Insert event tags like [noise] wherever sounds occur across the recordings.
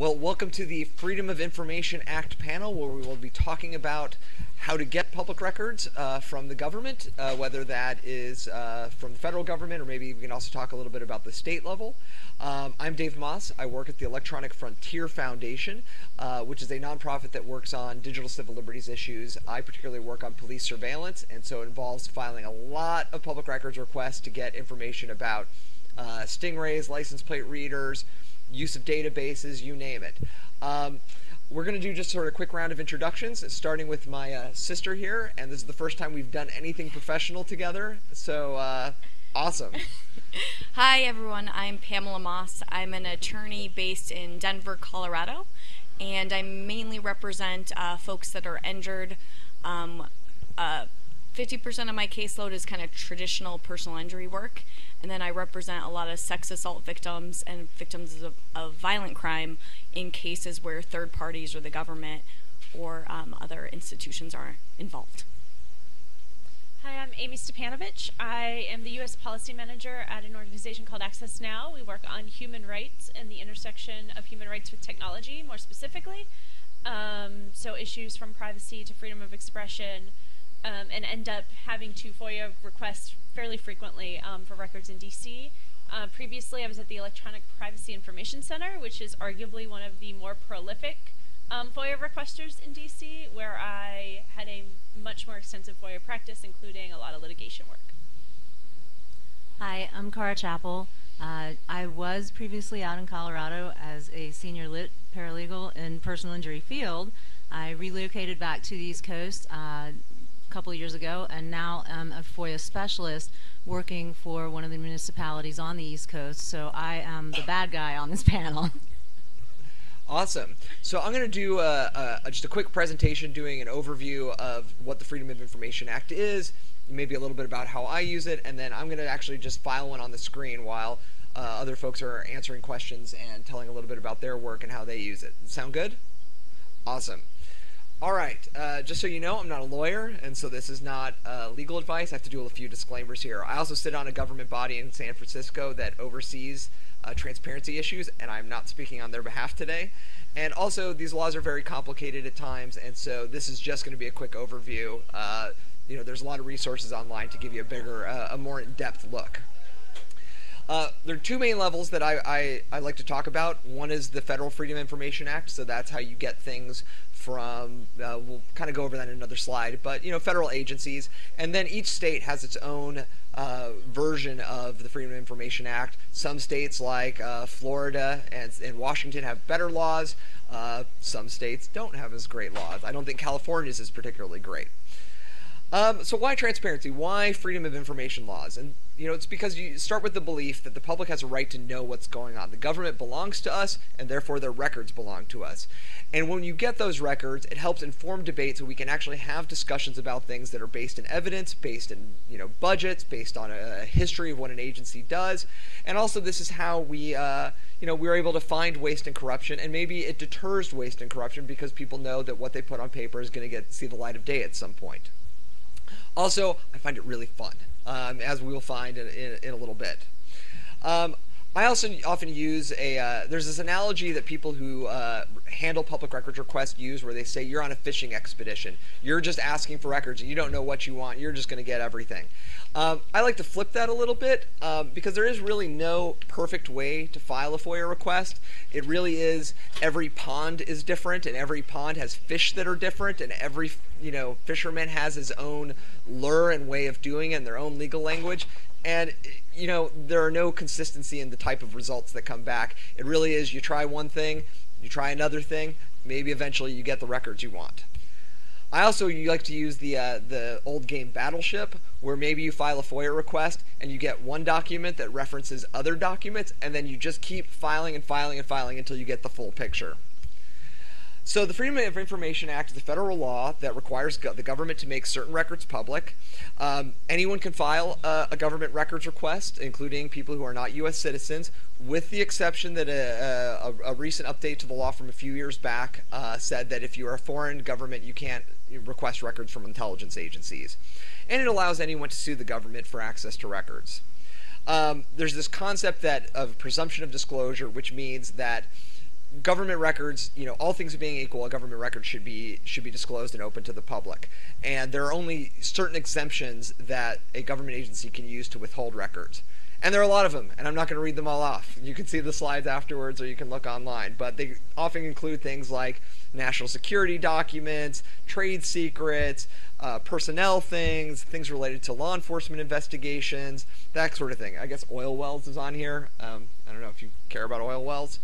Well, welcome to the Freedom of Information Act panel, where we will be talking about how to get public records uh, from the government, uh, whether that is uh, from the federal government, or maybe we can also talk a little bit about the state level. Um, I'm Dave Maass. I work at the Electronic Frontier Foundation, uh, which is a nonprofit that works on digital civil liberties issues. I particularly work on police surveillance, and so it involves filing a lot of public records requests to get information about uh, stingrays, license plate readers, use of databases, you name it. Um, we're going to do just sort of a quick round of introductions, starting with my uh, sister here, and this is the first time we've done anything professional together, so uh, awesome. [laughs] Hi everyone, I'm Pamela Maass. I'm an attorney based in Denver, Colorado, and I mainly represent uh, folks that are injured. Um, 50% uh, of my caseload is kind of traditional personal injury work, and then I represent a lot of sex assault victims and victims of, of violent crime in cases where third parties or the government or um, other institutions are involved. Hi, I'm Amie Stepanovich. I am the U.S. Policy Manager at an organization called Access Now. We work on human rights and the intersection of human rights with technology, more specifically. Um, so issues from privacy to freedom of expression, um, and end up having to FOIA request fairly frequently um, for records in DC. Uh, previously, I was at the Electronic Privacy Information Center, which is arguably one of the more prolific um, FOIA requesters in DC, where I had a much more extensive FOIA practice, including a lot of litigation work. Hi, I'm Kara Chappell. Uh, I was previously out in Colorado as a senior lit paralegal in personal injury field. I relocated back to the East Coast uh, couple years ago, and now I'm a FOIA specialist working for one of the municipalities on the East Coast. So I am the bad guy on this [laughs] panel. Awesome. So I'm going to do a, a, just a quick presentation doing an overview of what the Freedom of Information Act is, maybe a little bit about how I use it, and then I'm going to actually just file one on the screen while uh, other folks are answering questions and telling a little bit about their work and how they use it. Sound good? Awesome. All right, uh, just so you know, I'm not a lawyer, and so this is not uh, legal advice. I have to do a few disclaimers here. I also sit on a government body in San Francisco that oversees uh, transparency issues, and I'm not speaking on their behalf today. And also, these laws are very complicated at times, and so this is just going to be a quick overview. Uh, you know, there's a lot of resources online to give you a bigger, uh, a more in-depth look. Uh, there are two main levels that I, I, I, like to talk about. One is the Federal Freedom Information Act, so that's how you get things from, uh, we'll kind of go over that in another slide, but you know, federal agencies, and then each state has its own uh, version of the Freedom of Information Act. Some states like uh, Florida and, and, Washington have better laws. Uh, some states don't have as great laws. I don't think California's is particularly great. Um, so why transparency? Why freedom of information laws? And you know, it's because you start with the belief that the public has a right to know what's going on. The government belongs to us, and therefore their records belong to us. And when you get those records, it helps inform debate so we can actually have discussions about things that are based in evidence, based in you know budgets, based on a, history of what an agency does, and also this is how we uh, you know we're able to find waste and corruption, and maybe it deters waste and corruption because people know that what they put on paper is going to get see the light of day at some point. Also, I find it really fun, um, as we will find in, in, in a little bit. Um, I also often use a, uh, there's this analogy that people who uh, handle public records requests use where they say you're on a fishing expedition. You're just asking for records and you don't know what you want. You're just going to get everything. Um, I like to flip that a little bit um, because there is really no perfect way to file a FOIA request. It really is every pond is different and every pond has fish that are different and every you know fisherman has his own lure and way of doing it and their own legal language and you know there are no consistency in the type of results that come back. It really is you try one thing you try another thing maybe eventually you get the records you want. I also like to use the uh, the old game battleship where maybe you file a foia request and you get one document that references other documents and then you just keep filing and filing and filing until you get the full picture so the Freedom of Information Act is a federal law that requires go the government to make certain records public. Um, anyone can file a, a, government records request, including people who are not U.S. citizens, with the exception that a, a, a recent update to the law from a few years back uh, said that if you are a foreign government, you can't request records from intelligence agencies. And it allows anyone to sue the government for access to records. Um, there's this concept that of presumption of disclosure, which means that government records, you know, all things being equal, a government record should be should be disclosed and open to the public. And there are only certain exemptions that a government agency can use to withhold records. And there are a lot of them, and I'm not going to read them all off. You can see the slides afterwards, or you can look online. But they often include things like national security documents, trade secrets, uh, personnel things, things related to law enforcement investigations, that sort of thing. I guess oil wells is on here. Um, I don't know if you care about oil wells.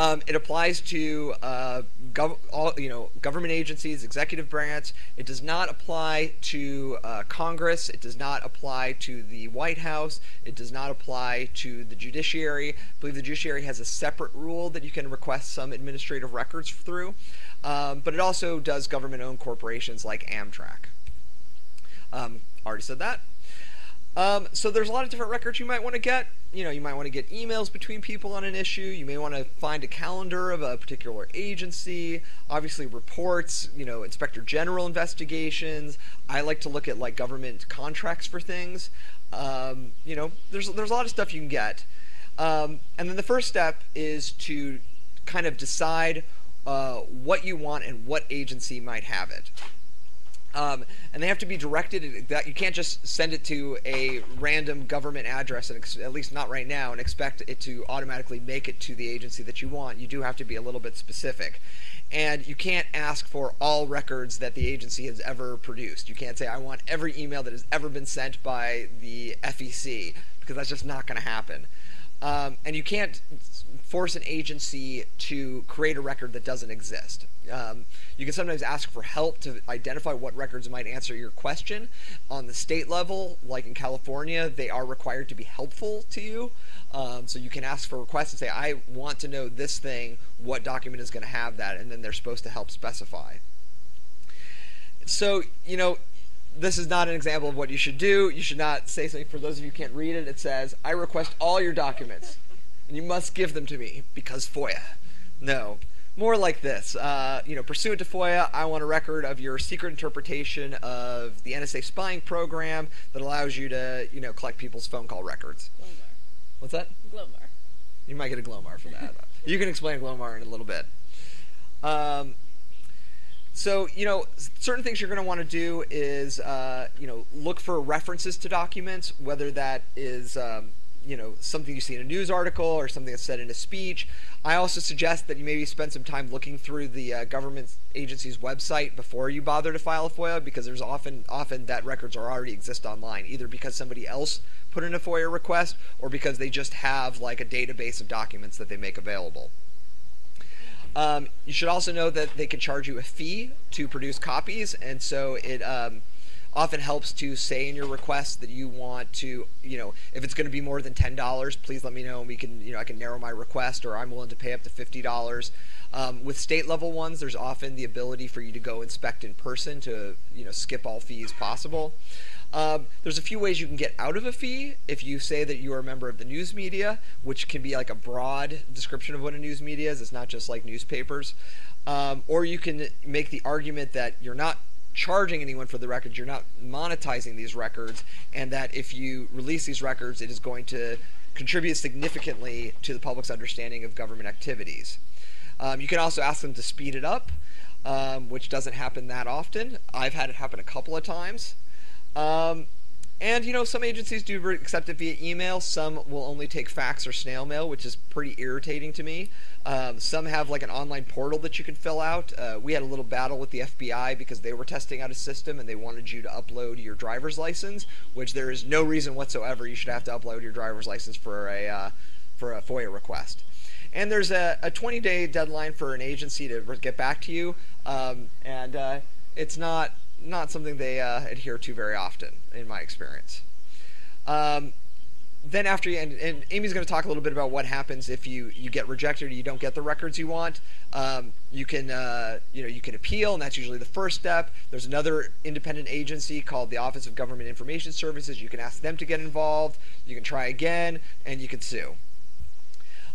Um, it applies to uh, gov- all, you know government agencies, executive branch. It does not apply to uh, Congress. It does not apply to the White House. It does not apply to the judiciary. I believe the judiciary has a separate rule that you can request some administrative records through. Um, but it also does government-owned corporations like Amtrak. Um, already said that. Um, so there's a lot of different records you might want to get. You know, you might want to get emails between people on an issue. You may want to find a calendar of a particular agency. Obviously, reports. You know, inspector general investigations. I like to look at like government contracts for things. Um, you know, there's there's a lot of stuff you can get. Um, and then the first step is to kind of decide uh, what you want and what agency might have it. Um, and they have to be directed that you can't just send it to a random government address and ex- at least not right now and expect it to automatically make it to the agency that you want. You do have to be a little bit specific. And you can't ask for all records that the agency has ever produced. You can't say i want every email that has ever been sent by the fec because that's just not going to happen um, and you can't force an agency to create a record that doesn't exist. Um, you can sometimes ask for help to identify what records might answer your question. On the state level, like in California, they are required to be helpful to you. Um, so you can ask for requests and say, I want to know this thing, what document is going to have that, and then they're supposed to help specify. So, you know, this is not an example of what you should do. You should not say something, for those of you who can't read it, it says, I request all your documents, and you must give them to me, because FOIA. No. More like this, uh, you know, pursuant to FOIA, I want a record of your secret interpretation of the NSA spying program that allows you to, you know, collect people's phone call records. Glomar. What's that? Glomar. You might get a Glomar for that. [laughs] you can explain Glomar in a little bit. Um, so, you know, certain things you're going to want to do is, uh, you know, look for references to documents, whether that is, um, you know, something you see in a news article or something that's said in a speech. I also suggest that you maybe spend some time looking through the uh, government agency's website before you bother to file a FOIA, because there's often often that records are already exist online, either because somebody else put in a FOIA request or because they just have like a database of documents that they make available. Um, you should also know that they can charge you a fee to produce copies, and so it um, often helps to say in your request that you want to, you know, if it's going to be more than ten dollars, please let me know, and we can, you know, I can narrow my request, or I'm willing to pay up to fifty dollars. Um, with state level ones, there's often the ability for you to go inspect in person to, you know, skip all fees possible. Um, there's a few ways you can get out of a fee if you say that you are a member of the news media, which can be like a broad description of what a news media is. It's not just like newspapers. Um, or you can make the argument that you're not charging anyone for the records, you're not monetizing these records, and that if you release these records, it is going to contribute significantly to the public's understanding of government activities. Um, you can also ask them to speed it up, um, which doesn't happen that often. I've had it happen a couple of times. Um, and you know, some agencies do accept it via email. Some will only take fax or snail mail, which is pretty irritating to me. Um, some have like an online portal that you can fill out. Uh, we had a little battle with the FBI because they were testing out a system and they wanted you to upload your driver's license, which there is no reason whatsoever you should have to upload your driver's license for a uh, for a FOIA request. And there's a, a 20-day deadline for an agency to get back to you, um, and uh, it's not not something they uh, adhere to very often, in my experience. Um, then after you, and, and Amie's going to talk a little bit about what happens if you, you get rejected or you don't get the records you want. Um, you can uh, you know you can appeal, and that's usually the first step. There's another independent agency called the Office of Government Information Services. You can ask them to get involved. You can try again, and you can sue.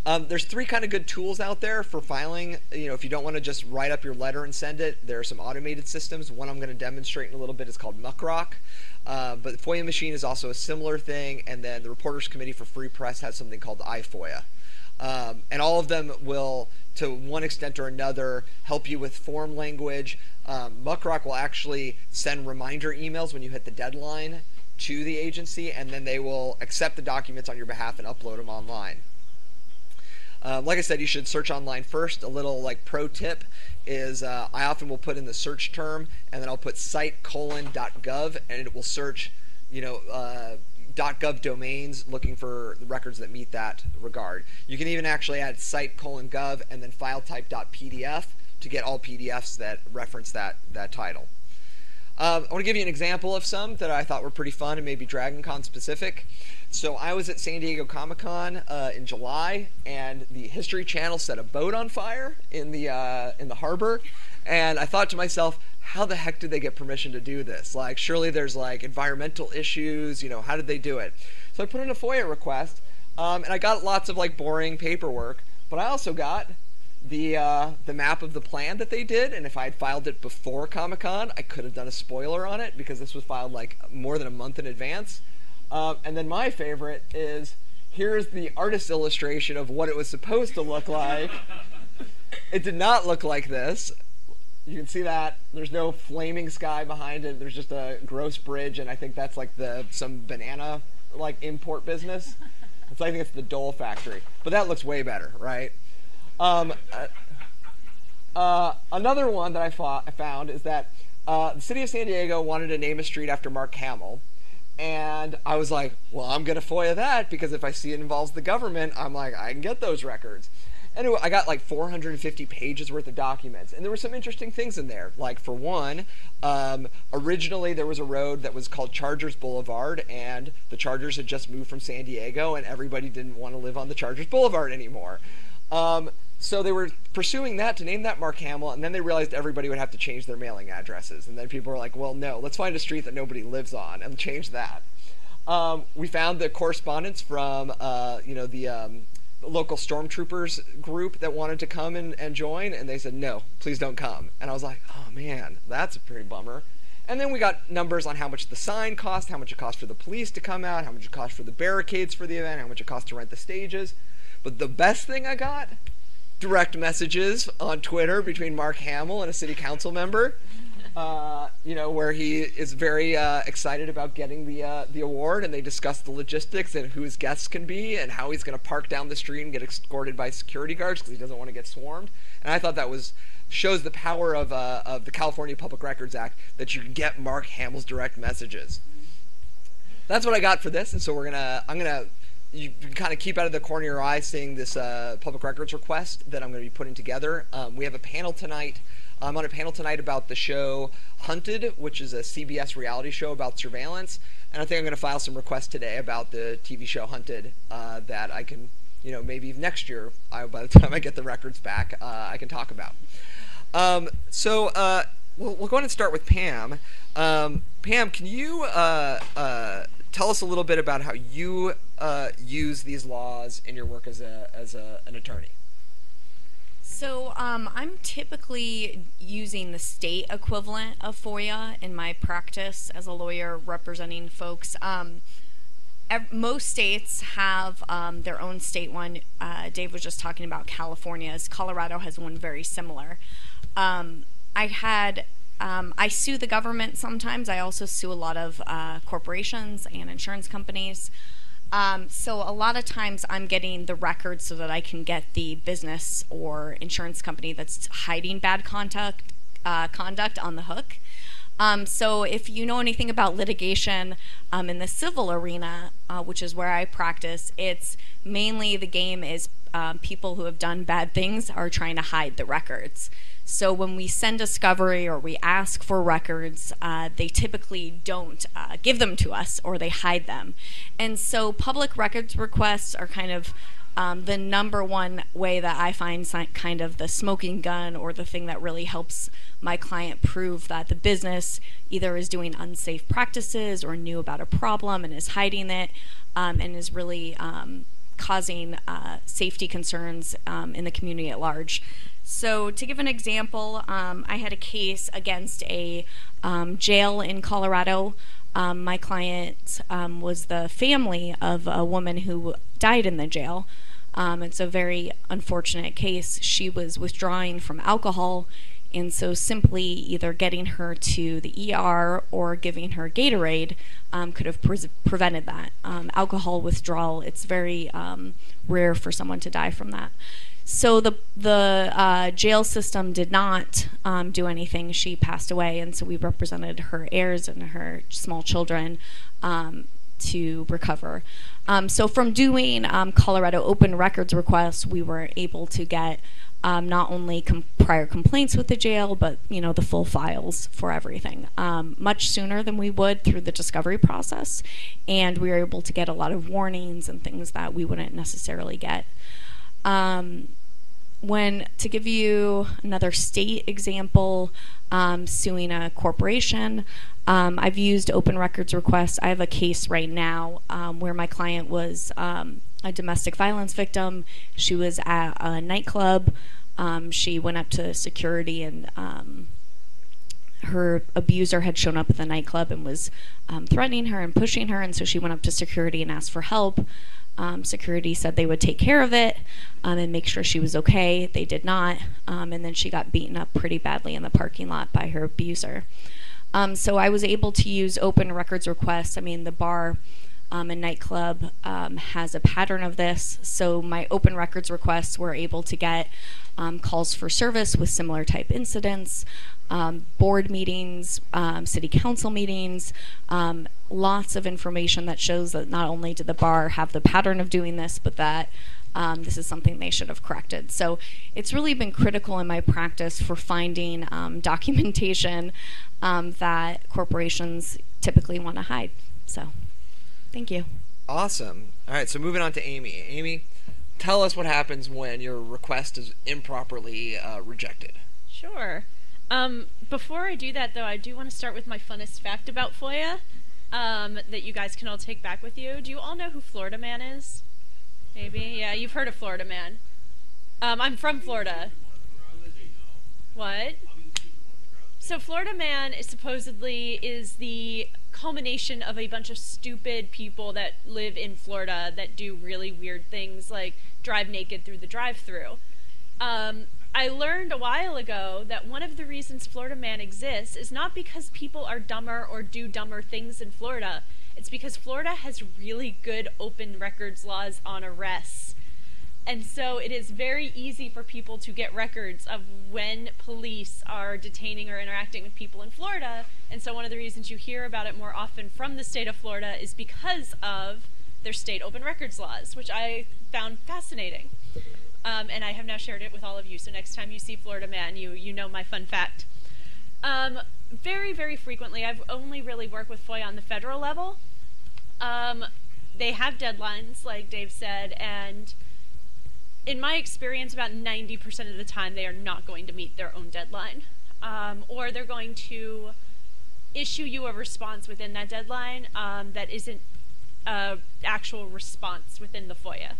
Um, there's three kind of good tools out there for filing. You know, if you don't want to just write up your letter and send it, there are some automated systems. One I'm going to demonstrate in a little bit is called MuckRock. Uh, but the FOIA Machine is also a similar thing, and then the Reporters Committee for Free Press has something called iFOIA. Um, and all of them will, to one extent or another, help you with form language. Um, MuckRock will actually send reminder emails when you hit the deadline to the agency, and then they will accept the documents on your behalf and upload them online. Um, like I said, you should search online first. A little like pro tip is uh, I often will put in the search term and then I'll put site colon dot gov and it will search, you know, uh, .gov domains looking for the records that meet that regard. You can even actually add site colon gov and then file type dot .pdf to get all PDFs that reference that that title. Um, I want to give you an example of some that I thought were pretty fun and maybe Dragon Con specific. So I was at San Diego Comic Con uh, in July, and the History Channel set a boat on fire in the uh, in the harbor, and I thought to myself, how the heck did they get permission to do this? Like, surely there's like environmental issues. You know, how did they do it? So I put in a FOIA request, um, and I got lots of like boring paperwork, but I also got the uh, the map of the plan that they did, and if I had filed it before Comic Con, I could have done a spoiler on it because this was filed like more than a month in advance. Um, and then my favorite is here's the artist illustration of what it was supposed to look like. it did not look like this. You can see that there's no flaming sky behind it. There's just a gross bridge, and I think that's like the some banana like import business. It's I think it's the Dole factory, but that looks way better, right? Um, uh, uh, another one that I, fought, I found is that uh, the city of San Diego wanted to name a street after Mark Hamill. And I was like, well, I'm going to FOIA that because if I see it involves the government, I'm like, I can get those records. Anyway, I got like 450 pages worth of documents, and there were some interesting things in there. Like, for one, um, originally there was a road that was called Chargers Boulevard, and the Chargers had just moved from San Diego, and everybody didn't want to live on the Chargers Boulevard anymore. Um, so they were pursuing that to name that Mark Hamill, and then they realized everybody would have to change their mailing addresses. And then people were like, well, no, let's find a street that nobody lives on and change that. Um, we found the correspondence from, uh, you know, the um, local stormtroopers group that wanted to come and, and join, and they said, no, please don't come. And I was like, oh man, that's a pretty bummer. And then we got numbers on how much the sign cost, how much it cost for the police to come out, how much it cost for the barricades for the event, how much it cost to rent the stages. But the best thing I got direct messages on Twitter between Mark Hamill and a city council member. Uh, you know, where he is very uh, excited about getting the uh, the award, and they discuss the logistics and who his guests can be, and how he's going to park down the street and get escorted by security guards because he doesn't want to get swarmed. And I thought that was shows the power of uh, of the California Public Records Act that you can get Mark Hamill's direct messages. That's what I got for this, and so we're gonna I'm gonna you kind of keep out of the corner of your eye seeing this uh, public records request that I'm going to be putting together. Um, we have a panel tonight. I'm on a panel tonight about the show Hunted, which is a CBS reality show about surveillance. And I think I'm going to file some requests today about the TV show Hunted uh, that I can, you know, maybe next year, I, by the [laughs] time I get the records back, uh, I can talk about. Um, so uh, we'll, we'll, go ahead and start with Pam. Um, Pam, can you uh, uh, tell us a little bit about how you uh, use these laws in your work as a as a, an attorney. So um, I'm typically using the state equivalent of FOIA in my practice as a lawyer representing folks. Um, most states have um, their own state one. Uh, Dave was just talking about California's. Colorado has one very similar. Um, I had um, I sue the government sometimes. I also sue a lot of uh, corporations and insurance companies. Um, so a lot of times I'm getting the records so that I can get the business or insurance company that's hiding bad conduct uh, conduct on the hook. Um, so if you know anything about litigation um, in the civil arena, uh, which is where I practice, it's mainly the game is um, people who have done bad things are trying to hide the records. So when we send discovery or we ask for records, uh, they typically don't uh, give them to us or they hide them. And so public records requests are kind of um, the number one way that I find kind of the smoking gun or the thing that really helps my client prove that the business either is doing unsafe practices or knew about a problem and is hiding it um, and is really um, causing uh, safety concerns um, in the community at large. So, to give an example, um, I had a case against a um, jail in Colorado. Um, my client um, was the family of a woman who died in the jail. Um, it's a very unfortunate case. She was withdrawing from alcohol, and so simply either getting her to the ER or giving her Gatorade um, could have pre- prevented that. Um, alcohol withdrawal, it's very um, rare for someone to die from that. So the the uh, jail system did not um, do anything. She passed away, and so we represented her heirs and her small children um, to recover. Um, so from doing um, Colorado open records requests, we were able to get um, not only com- prior complaints with the jail, but you know the full files for everything um, much sooner than we would through the discovery process, and we were able to get a lot of warnings and things that we wouldn't necessarily get. Um, when to give you another state example, um, suing a corporation, um, I've used open records requests. I have a case right now um, where my client was um, a domestic violence victim. She was at a nightclub. Um, she went up to security and um, her abuser had shown up at the nightclub and was threatening her and pushing her, and so she went up to security and asked for help. Um, security said they would take care of it um, and make sure she was okay. They did not, um, and then she got beaten up pretty badly in the parking lot by her abuser. Um, so I was able to use open records requests. I mean, the bar um, and nightclub um, has a pattern of this. So my open records requests were able to get calls for service with similar type incidents um, board meetings, um, city council meetings, um, lots of information that shows that not only did the bar have the pattern of doing this, but that um, this is something they should have corrected. So it's really been critical in my practice for finding um, [laughs] documentation um, that corporations typically want to hide. So thank you. Awesome. All right, so moving on to Amie. Amie, tell us what happens when your request is improperly uh, rejected. Sure. Um, before I do that, though, I do want to start with my funnest fact about FOIA um, that you guys can all take back with you. Do you all know who Florida Man is? Maybe? Yeah, you've heard of Florida Man. Um, I'm from Florida. What? So Florida Man is supposedly is the culmination of a bunch of stupid people that live in Florida that do really weird things like drive naked through the drive-through. Um, I learned a while ago that one of the reasons Florida Man exists is not because people are dumber or do dumber things in Florida. It's because Florida has really good open records laws on arrests. And so it is very easy for people to get records of when police are detaining or interacting with people in Florida. And so one of the reasons you hear about it more often from the state of Florida is because of their state open records laws, which I found fascinating. Um, and I have now shared it with all of you. So next time you see Florida Man, you you know my fun fact. Um, very very frequently, I've only really worked with FOIA on the federal level. Um, they have deadlines, like Dave said, and in my experience, about 90% of the time, they are not going to meet their own deadline, um, or they're going to issue you a response within that deadline um, that isn't an actual response within the FOIA.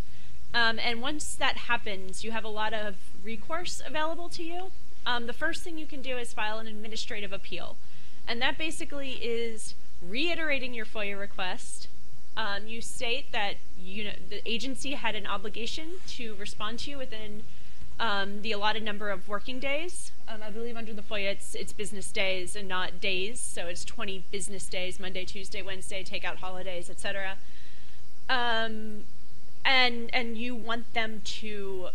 Um, and once that happens, you have a lot of recourse available to you. Um, the first thing you can do is file an administrative appeal. And that basically is reiterating your FOIA request. Um, you state that you know, the agency had an obligation to respond to you within um, the allotted number of working days. Um, I believe under the FOIA it's, it's business days and not days, so it's 20 business days, Monday, Tuesday, Wednesday, take out holidays, etc. Um, and and you want them to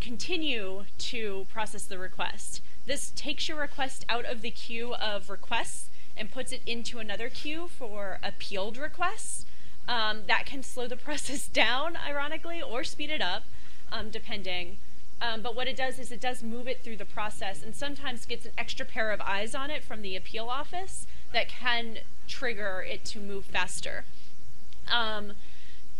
continue to process the request. This takes your request out of the queue of requests and puts it into another queue for appealed requests. Um, that can slow the [laughs] process down, ironically, or speed it up, um, depending. Um, but what it does is it does move it through the process and sometimes gets an extra pair of eyes on it from the appeal office that can trigger it to move faster. Um,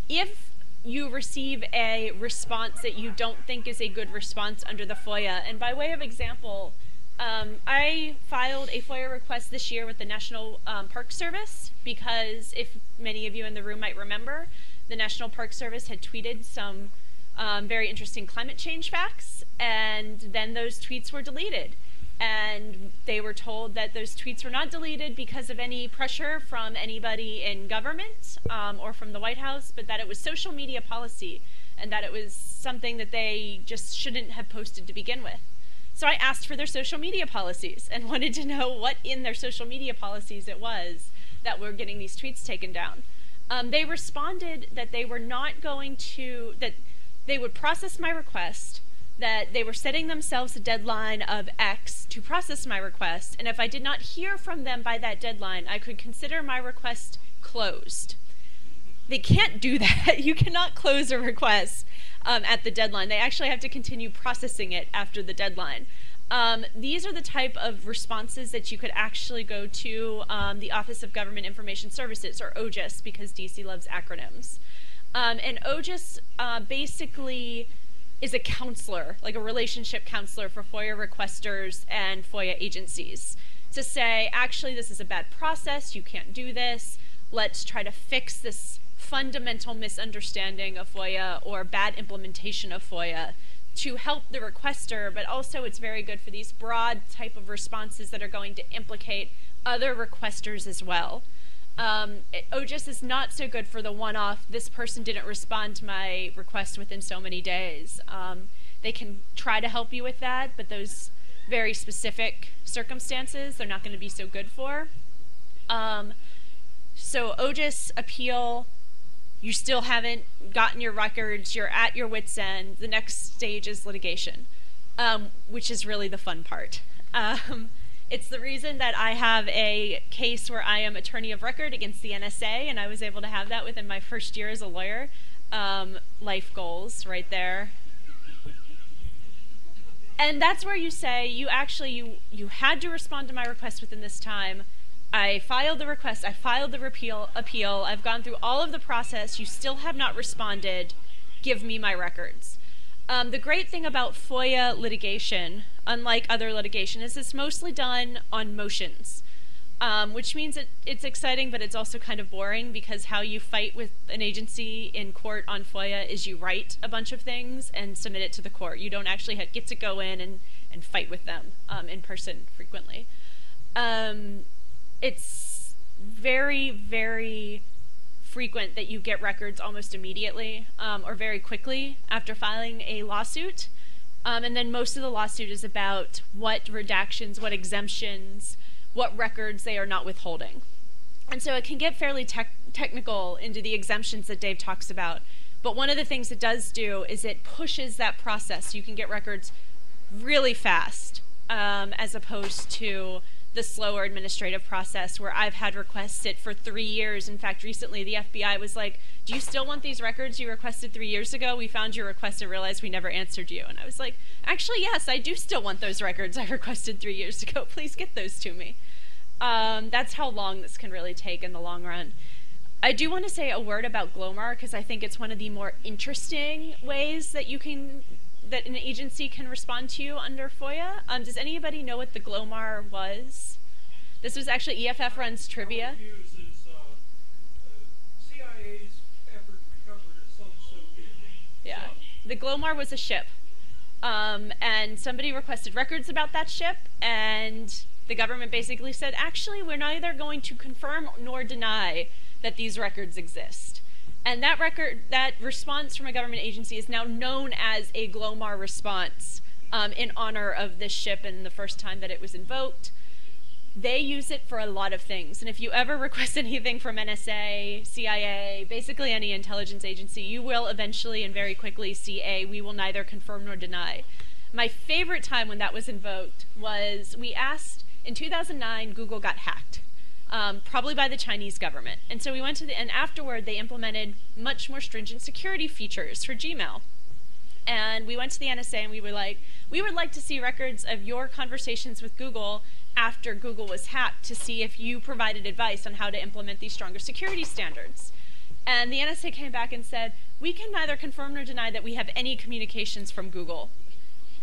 if you receive a response that you don't think is a good response under the FOIA. And by way of example, um, I filed a FOIA request this year with the National um, Park Service because, if many of you in the room might remember, the National Park Service had tweeted some um, very interesting climate change facts, and then those tweets were deleted and they were told that those tweets were not deleted because of any pressure from anybody in government um, or from the White House, but that it was social media policy. and that it was something that they just shouldn't have posted to begin with. So I asked for their social media policies and [laughs] wanted to know what in their social media policies it was that were getting these tweets taken down. Um, they responded that they were not going to, that they would process my request, that they were setting themselves a deadline of X to process my request, and if I did not hear from them by that deadline, I could consider my request closed. They can't do [laughs] that. You cannot close a request um, at the deadline. They actually have to continue processing it after the deadline. Um, these are the type of responses that you could actually go to um, the Office of Government Information Services, or OGIS, because DC loves acronyms. Um, and OGIS uh, basically is a counselor, like a relationship counselor for FOIA requesters and FOIA agencies to say, actually, this is a bad process, you can't do this, let's try to fix this fundamental misunderstanding of FOIA or bad implementation of FOIA to help the requester, but also it's very good for these broad type of responses that are going to implicate other requesters as well. Um, it, OGIS is not so good for the one-off, this person didn't respond to my request within so many days. Um, they can try to help you with that, but those very specific circumstances they're not going to be so good for. Um, so OGIS appeal you still haven't gotten your records, you're at your wits' end. The next stage is litigation, um, which is really the fun part. [laughs] It's the reason that I have a case where I am attorney of record against the NSA, and I was able to have that within my first year as a lawyer. Um, life goals, right there. And that's where you say you actually you you had to respond to my request within this time I filed the request, I filed the repeal appeal, I've gone through all of the process, you still have not responded, give me my records. Um, the great thing about FOIA litigation, unlike other litigation, is it's mostly done on motions, um, which means it, it's exciting, but it's also kind of boring because how you fight with an agency in court on FOIA is you write a bunch of things and submit it to the court. You don't actually have, get to go in and, and fight with them um, in person frequently. Um, it's very, very frequent that you get records almost immediately um, or very quickly after filing a lawsuit. Um, and then most of the lawsuit is about what redactions, what exemptions, what records they are not withholding. And so it can get fairly tech technical into the exemptions that Dave talks about. But one of the things it does do is it pushes that process. You can get records really fast um, as opposed to the slower administrative process where I've had requests sit for three years. In fact, recently the FBI was like, Do you still want these records you requested three years ago? We found your request and realized we never answered you. And I was like, Actually, yes, I do still want those records I [laughs] requested three years ago. Please get those to me. Um, that's how long this can really take in the long run. I do want to say a word about GLOMAR because I think it's one of the more interesting ways that you can that an agency can respond to you under FOIA. Um, does anybody know what the GLOMAR was? This was actually EFF runs trivia. Yeah, the Glomar was a ship, um, and somebody requested records about that ship, and the government basically said, actually, we're neither going to confirm nor deny that these records exist. And that record, that response from a government agency is now known as a GLOMAR response um, in honor of this ship and the first time that it was invoked. They use it for a lot of things. And if you ever request [laughs] anything from NSA, CIA, basically any intelligence agency, you will eventually and very quickly see a we will neither confirm nor deny. My favorite time when that was invoked was we asked in 2009, Google got hacked um, probably by the Chinese government. And so we went to the, and afterward they implemented much more stringent security features for Gmail. And we went to the NSA and we were like, we would like to see records of your conversations with Google after Google was hacked to see if you provided advice on how to implement these stronger security standards. And the NSA came back and said, we can neither confirm nor deny that we have any communications from Google.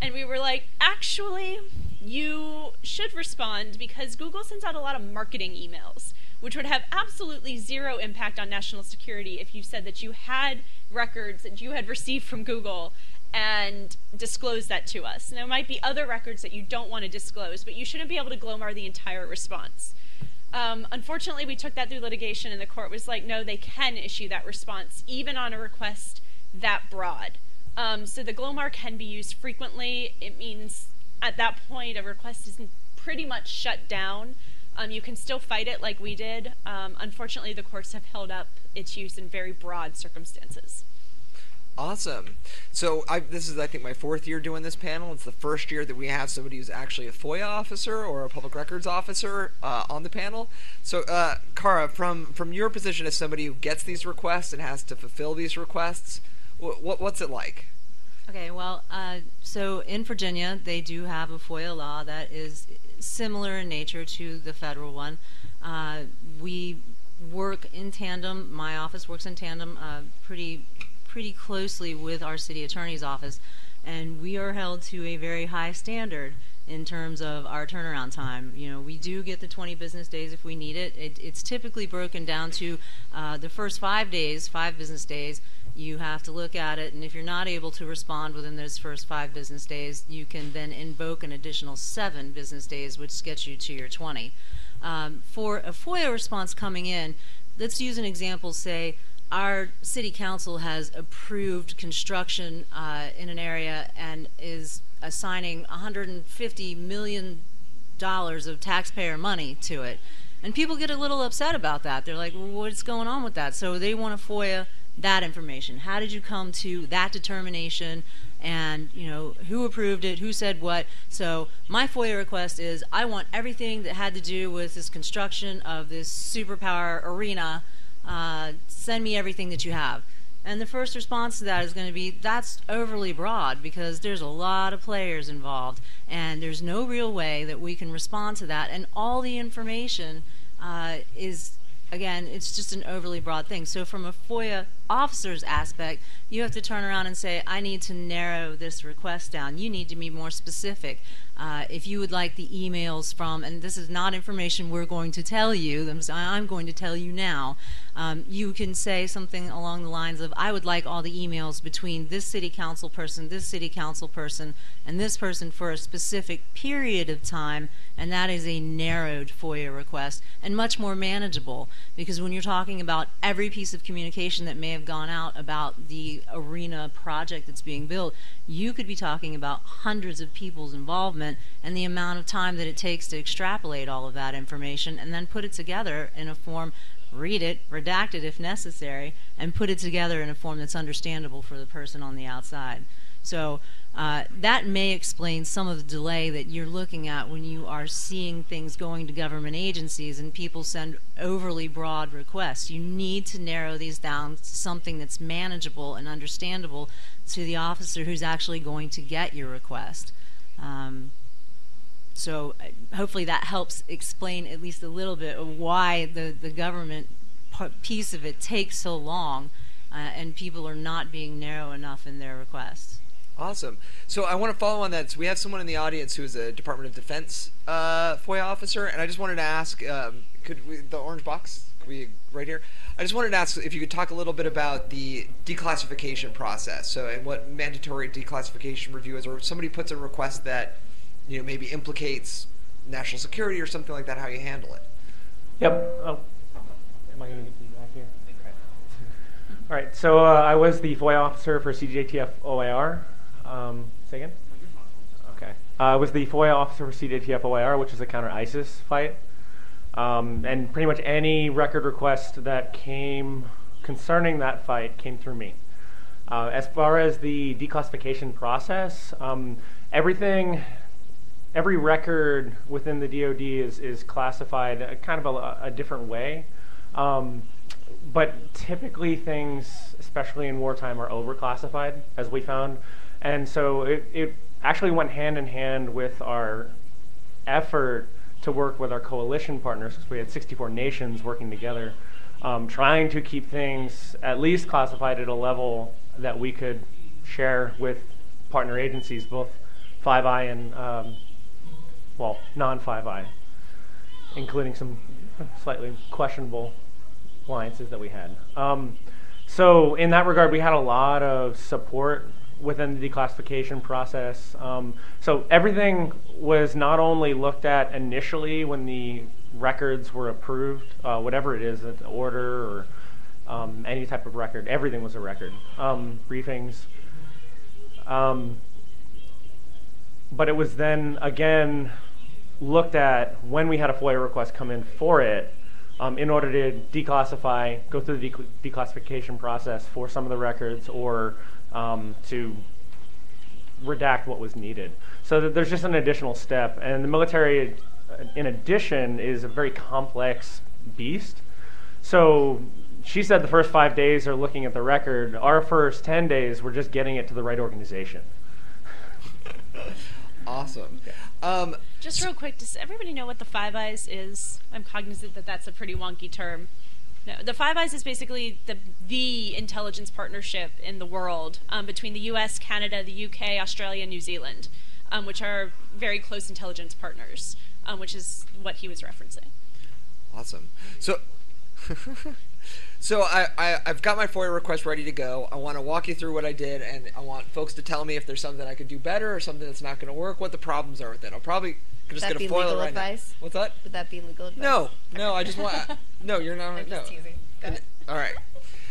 And we were like, actually, you should respond because Google sends out a lot of marketing emails, which would have absolutely zero impact on national security if you said that you had records that you had received from Google and disclose that to us. And there might be other records that you don't want to disclose, but you shouldn't be able to GLOMAR the entire response. Um, unfortunately, we took that through litigation, and the court was like, no, they can issue that response, even on a request that broad. Um, so the GLOMAR can be used frequently. It means at that point a request is pretty much shut down. Um, you can still fight it like we did. Um, unfortunately, the courts have held up its use in very broad circumstances. Awesome. So I, this is, I think, my fourth year doing this panel. It's the first year that we have somebody who's actually a FOIA officer or a public records officer uh, on the panel. So, uh, Kara, from from your position as somebody who gets these requests and has to fulfill these requests, wh- what what's it like? Okay, well, uh, so in Virginia, they do have a FOIA law that is similar in nature to the federal one. Uh, we work in tandem. My office works in tandem uh, pretty pretty closely with our city attorney's office, and we are held to a very high standard in terms of our turnaround time. You know, we do get the 20 business days if we need it. it it's typically broken down to uh, the first five days, five business days. You have to look at it, and if you're not able to respond within those first five business days, you can then invoke an additional seven business days, which gets you to your 20. Um, for a FOIA response coming in, let's use an example, say, our city council has approved construction uh, in an area and is assigning 150 million dollars of taxpayer money to it. And people get a little upset about that. They're like, well, what's going on with that? So they want to FOIA that information. How did you come to that determination? And, you know, who approved it? Who said what? So my FOIA request is I want everything that had to do with this construction of this superpower arena uh, send me everything that you have. And the first response to that is going to be that's overly broad because there's a lot of players involved, and there's no real way that we can respond to that. And all the information uh, is, again, it's just an overly broad thing. So, from a FOIA officer's aspect, you have to turn around and say, I need to narrow this request down. You need to be more specific. Uh, if you would like the emails from, and this is not information we're going to tell you, I'm going to tell you now, um, you can say something along the lines of, I would like all the emails between this city council person, this city council person, and this person for a specific period of time, and that is a narrowed FOIA request and much more manageable because when you're talking about every piece of communication that may have gone out about the arena project that's being built, you could be talking about hundreds of people's involvement and the amount of time that it takes to extrapolate all of that information and then put it together in a form, read it, redact it if necessary, and put it together in a form that's understandable for the person on the outside. So uh, that may explain some of the delay that you're looking at when you are seeing things going to government agencies and people send overly broad requests. You need to narrow these down to something that's manageable and understandable to the officer who's actually going to get your request. Um, so uh, hopefully that helps explain at least a little bit of why the, the government piece of it takes so long uh, and people are not being narrow enough in their requests. Awesome. So I want to follow on that. So we have someone in the audience who is a Department of Defense uh, FOIA officer, and I just wanted to ask, um, could we, the orange box, we right here? I just wanted to ask if you could talk a little bit about the declassification process. So and what mandatory declassification review is, or if somebody puts a request that you know maybe implicates national security or something like that, how you handle it. Yep. Oh. Am I going to get back here? All right. So uh, I was the FOIA officer for CJTF OIR. Um, say again? Okay. Uh, was the FOIA officer for CJTF OIR, which is a counter ISIS fight. Um, and pretty much any record request that came concerning that fight came through me. Uh, as far as the declassification process, um, everything, every record within the DoD is, is classified kind of a, a different way. Um, but typically things, especially in wartime, are overclassified, as we found. And so it, it actually went hand in hand with our effort to work with our coalition partners, because we had 64 nations working together, um, trying to keep things at least classified at a level that we could share with partner agencies, both Five Eyes and, um, well, non Five Eyes, including some slightly questionable alliances that we had. Um, so, in that regard, we had a lot of support within the declassification process. Um, so everything was not only looked at initially when the records were approved, uh, whatever it is, an order or um, any type of record. Everything was a record. Um, briefings. Um, but it was then again looked at when we had a FOIA request come in for it um, in order to declassify, go through the declassification process for some of the records or um, to redact what was needed. So there's just an additional step. And the military, in addition, is a very complex beast. So she said the first five days are looking at the record. Our first 10 days, we're just getting it to the right organization. Awesome. Um, Just real quick, does everybody know what the Five Eyes is? I'm cognizant that that's a pretty wonky term. No, the Five Eyes is basically the the intelligence partnership in the world um, between the U.S., Canada, the U.K., Australia, and New Zealand, um, which are very close intelligence partners, um, which is what he was referencing. Awesome. So, [laughs] so I, I I've got my FOIA request ready to go. I want to walk you through what I did, and I want folks to tell me if there's something I could do better or something that's not going to work. What the problems are with it. I'll probably just that gonna be foil legal it right advice? now. What's that? Would that be legal advice? No, no. I just want. [laughs] no, you're not. I'm no. just teasing. Go ahead. All right.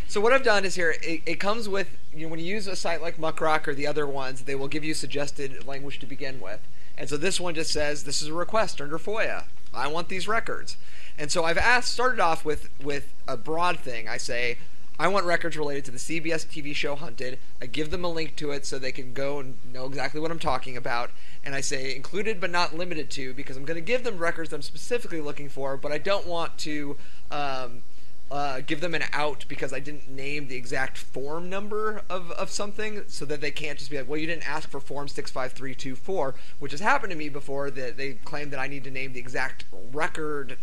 So what I've done is here, it, it comes with, you know, when you use a site like MuckRock or the other ones, they will give you suggested language to begin with. And so this one just says, this is a request under FOIA. I want these records. And so I've asked, started off with, with a broad thing. I say, I want records related to the CBS TV show Hunted. I give them a link to it so they can go and know exactly what I'm talking about. And I say included but not limited to because I'm going to give them records I'm specifically looking for, but I don't want to um, uh, give them an out because I didn't name the exact form number of, of something so that they can't just be like, well, you didn't ask for form 65324, which has happened to me before that they claim that I need to name the exact record,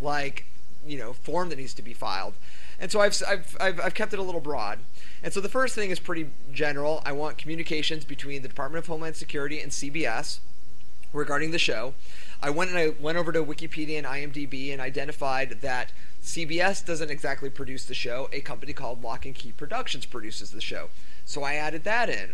like, you know, form that needs to be filed. And so I've, I've, I've, I've kept it a little broad. And so the first thing is pretty general. I want communications between the Department of Homeland Security and CBS regarding the show. I went and I went over to Wikipedia and IMDb and identified that CBS doesn't exactly produce the show. A company called Lock and Key Productions produces the show. So I added that in.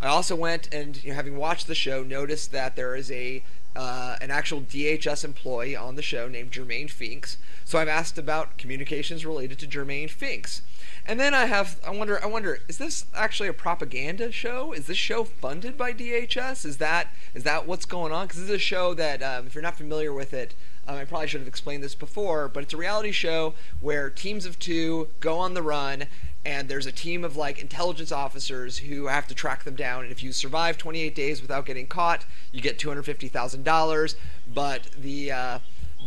I also went and, you know, having watched the show, noticed that there is a uh, an actual DHS employee on the show named Jermaine Finks. So I've asked about communications related to Jermaine Finks. And then I have I wonder I wonder is this actually a propaganda show? Is this show funded by DHS? Is that is that what's going on? Because this is a show that um, if you're not familiar with it, um, I probably should have explained this before, but it's a reality show where teams of two go on the run and there's a team of like intelligence officers who have to track them down. And if you survive 28 days without getting caught you get $250000 but the uh,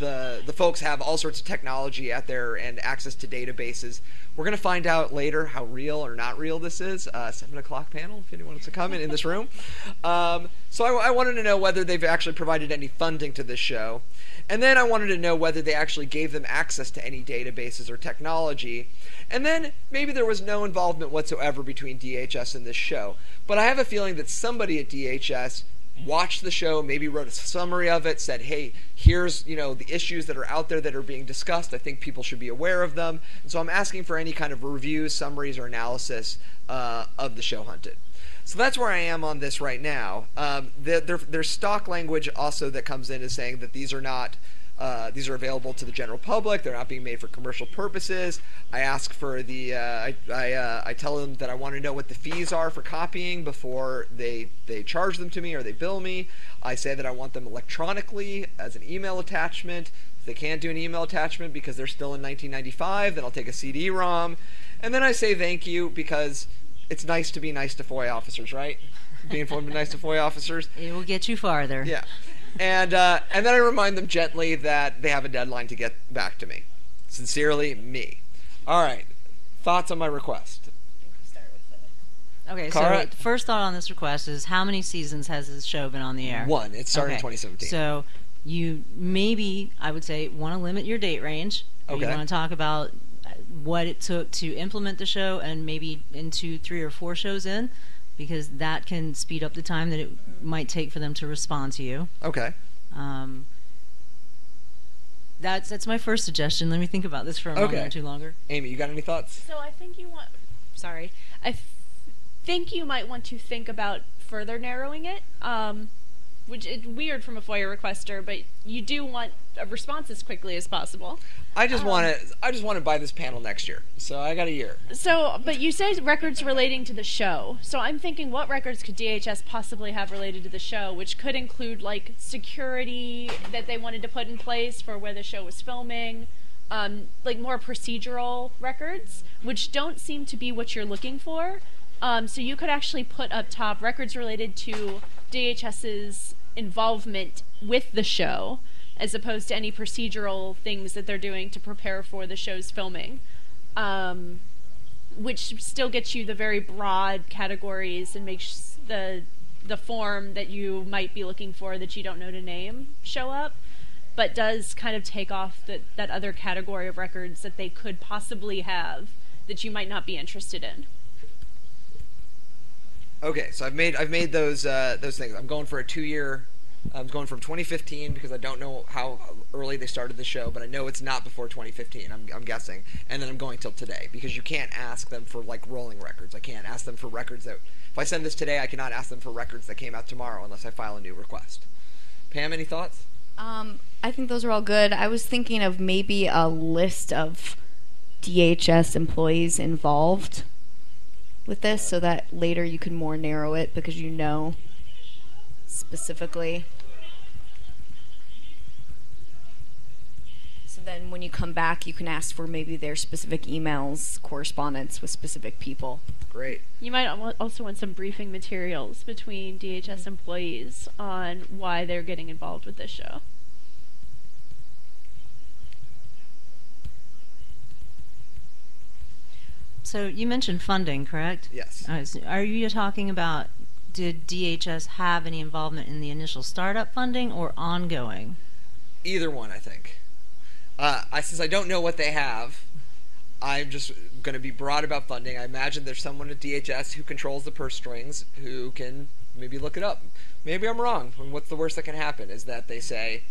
the the folks have all sorts of technology at their and access to databases we're going to find out later how real or not real this is uh, 7 o'clock panel if anyone wants to come in, in this room um, so I, I wanted to know whether they've actually provided any funding to this show and then I wanted to know whether they actually gave them access to any databases or technology. And then maybe there was no involvement whatsoever between DHS and this show. But I have a feeling that somebody at DHS watched the show, maybe wrote a summary of it, said, "Hey, here's, you know, the issues that are out there that are being discussed. I think people should be aware of them." And so I'm asking for any kind of reviews, summaries, or analysis uh, of the show Hunted. So that's where I am on this right now. Um, the, their stock language also that comes in is saying that these are not uh, these are available to the general public. They're not being made for commercial purposes. I ask for the. Uh, I I, uh, I tell them that I want to know what the fees are for copying before they they charge them to me or they bill me. I say that I want them electronically as an email attachment. If they can't do an email attachment because they're still in 1995, then I'll take a CD-ROM. And then I say thank you because it's nice to be nice to FOIA officers, right? Being nice to FOIA officers. It will get you farther. Yeah. And uh, and then I remind them gently that they have a deadline to get back to me. Sincerely, me. All right. Thoughts on my request? Okay, Kara? so first thought on this request is how many seasons has this show been on the air? One. It started in 2017. So you maybe, I would say, want to limit your date range. or You want to talk about uh, what it took to implement the show and maybe into three or four shows in because that can speed up the time that it might take for them to respond to you. Okay. Um, that's that's my first suggestion. Let me think about this for a moment or two longer. Amie, you got any thoughts? So I think you want. Sorry, I think you might want to think about further narrowing it. Um, which is weird from a FOIA requester, but you do want a response as quickly as possible. I just Um, want to. I just want to buy this panel next year. So I got a year. So, but you say records relating to the show. So I'm thinking, what records could DHS possibly have related to the show, which could include like security that they wanted to put in place for where the show was filming, um, like more procedural records, which don't seem to be what you're looking for. Um, so you could actually put up top records related to DHS's involvement with the show, as opposed to any procedural things that they're doing to prepare for the show's filming um, which still gets you the very broad categories and makes the the form that you might be looking for that you don't know to name show up, but does kind of take off the, that other category of records that they could possibly have that you might not be interested in. Okay, so I've made I've made those uh, those things. I'm going for a two year. I'm going from 2015 because I don't know how early they started the show, but I know it's not before 2015. I'm, I'm guessing, and then I'm going till today because you can't ask them for like rolling records. I can't ask them for records that if I send this today, I cannot ask them for records that came out tomorrow unless I file a new request. Pam, any thoughts? Um, I think those are all good. I was thinking of maybe a list of DHS employees involved with this so that later you can more narrow it because you know specifically. So then when you come back, you can ask for maybe their specific emails, correspondence with specific people. Great. You might also want some briefing materials between DHS employees on why they're getting involved with this show. So you mentioned funding, correct? Yes. Uh, are you talking about did DHS have any involvement in the initial startup funding or ongoing? Either one, I think. Uh, I since I don't know what they have, I'm just going to be broad about funding. I imagine there's someone at DHS who controls the purse strings who can maybe look it up. Maybe I'm wrong. And what's the worst that can happen is that they say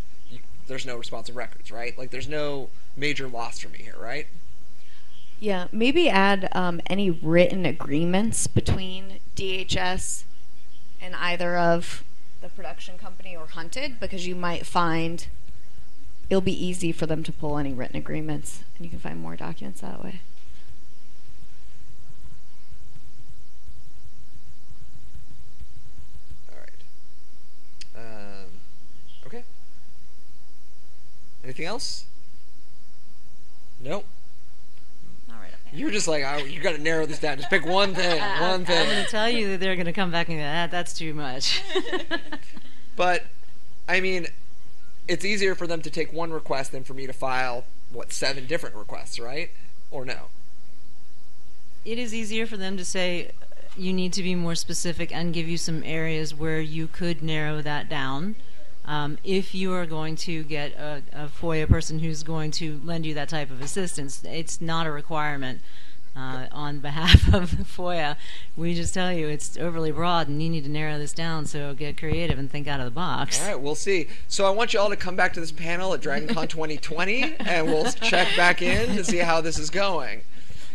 there's no responsive records, right? Like there's no major loss for me here, right? Yeah, maybe add um, any written agreements between DHS and either of the production company or Hunted because you might find it'll be easy for them to pull any written agreements and you can find more documents that way. All right. Um, okay. Anything else? Nope. You're just like, oh, you got to narrow this down. Just pick one thing. [laughs] one thing. I'm going to tell you that they're going to come back and go, that, that's too much. [laughs] But I mean, it's easier for them to take one request than for me to file what seven different requests, right? Or no? it is easier for them to say you need to be more specific and give you some areas where you could narrow that down. Um, if you are going to get a, a FOIA person who's going to lend you that type of assistance, it's not a requirement uh, on behalf of [laughs] FOIA. We just tell you it's overly broad and you need to narrow this down, so get creative and think out of the box. All right, we'll see. So I want you all to come back to this panel at DragonCon 2020, [laughs] and we'll check back in to see how this is going.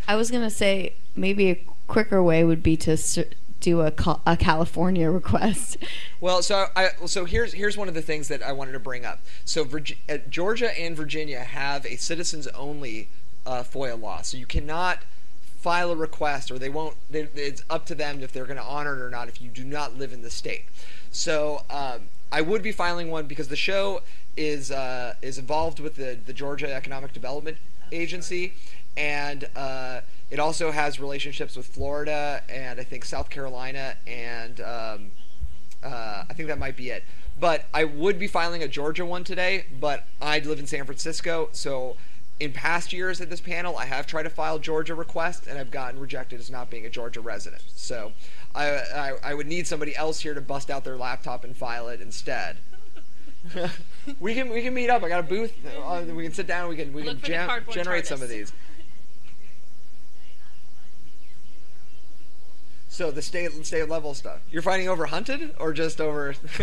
I was gonna say maybe a quicker way would be to s- do a, a California request. Well, so I so here's here's one of the things that I wanted to bring up. So Virgi- uh, Georgia and Virginia have a citizens only uh, FOIA law, so you cannot file a request, or they won't. They, it's up to them if they're going to honor it or not. If you do not live in the state, so um, I would be filing one because the show is uh, is involved with the the Georgia Economic Development Agency, and uh, it also has relationships with Florida and I think South Carolina and. Um, uh, I think that might be it. But I would be filing a Georgia one today, but I live in San Francisco, so in past years at this panel, I have tried to file Georgia requests and I've gotten rejected as not being a Georgia resident. So I, I, I would need somebody else here to bust out their laptop and file it instead. [laughs] we can we can meet up. I got a booth. Uh, we can sit down. We can we Look can for the jam- cardboard generate some of these. So the state state level stuff. You're fighting over hunted or just over? [laughs]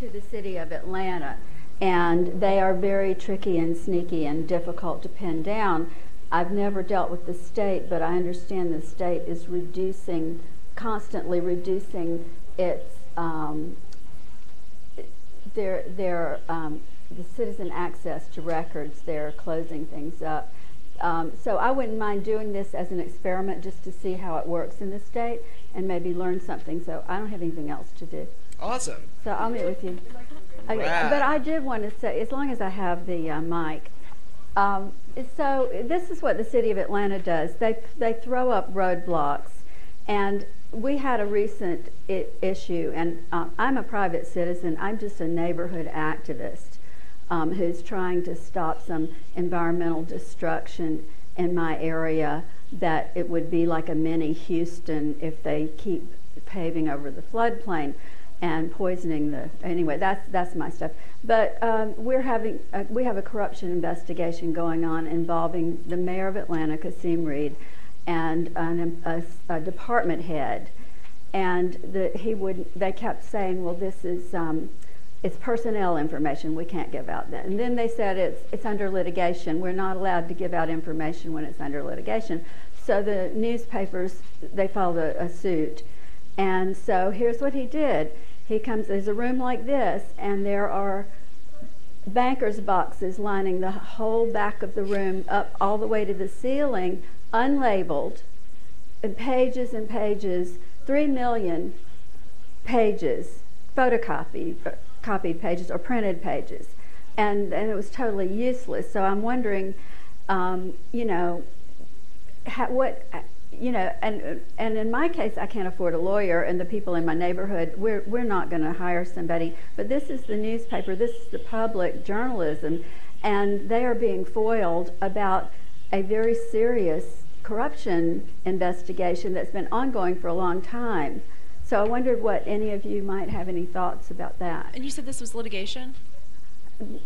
to the city of Atlanta, and they are very tricky and sneaky and difficult to pin down. I've never dealt with the state, but I understand the state is reducing constantly reducing its um, their their um, the citizen access to records. They're closing things up. Um, so I wouldn't mind doing this as an experiment just to see how it works in the state and maybe learn something. So I don't have anything else to do. Awesome. So I'll meet with you. Okay, Rad. but I did want to say, as long as I have the uh, mic, um, so this is what the city of Atlanta does. They they throw up roadblocks, and we had a recent I- issue, and uh, I'm a private citizen. I'm just a neighborhood activist um, who's trying to stop some environmental destruction in my area. That it would be like a mini Houston if they keep paving over the floodplain and poisoning the anyway that's that's my stuff but um, we're having uh, we have a corruption investigation going on involving the mayor of atlanta kasim reed and an, a, a department head and the, he would they kept saying well this is um, it's personnel information. We can't give out that. And then they said it's it's under litigation. We're not allowed to give out information when it's under litigation. So the newspapers they filed a, a suit. And so here's what he did. He comes, there's a room like this, and there are banker's boxes lining the whole back of the room up all the way to the ceiling, unlabeled, and pages and pages, three million pages, photocopied copied pages or printed pages. And, and it was totally useless. So I'm wondering, um, you know, how, what you know, and and in my case, I can't afford a lawyer, and the people in my neighborhood, we're we're not going to hire somebody. But this is the newspaper, this is the public journalism, and they are being foiled about a very serious corruption investigation that's been ongoing for a long time. So I wondered what any of you might have any thoughts about that. And you said this was litigation?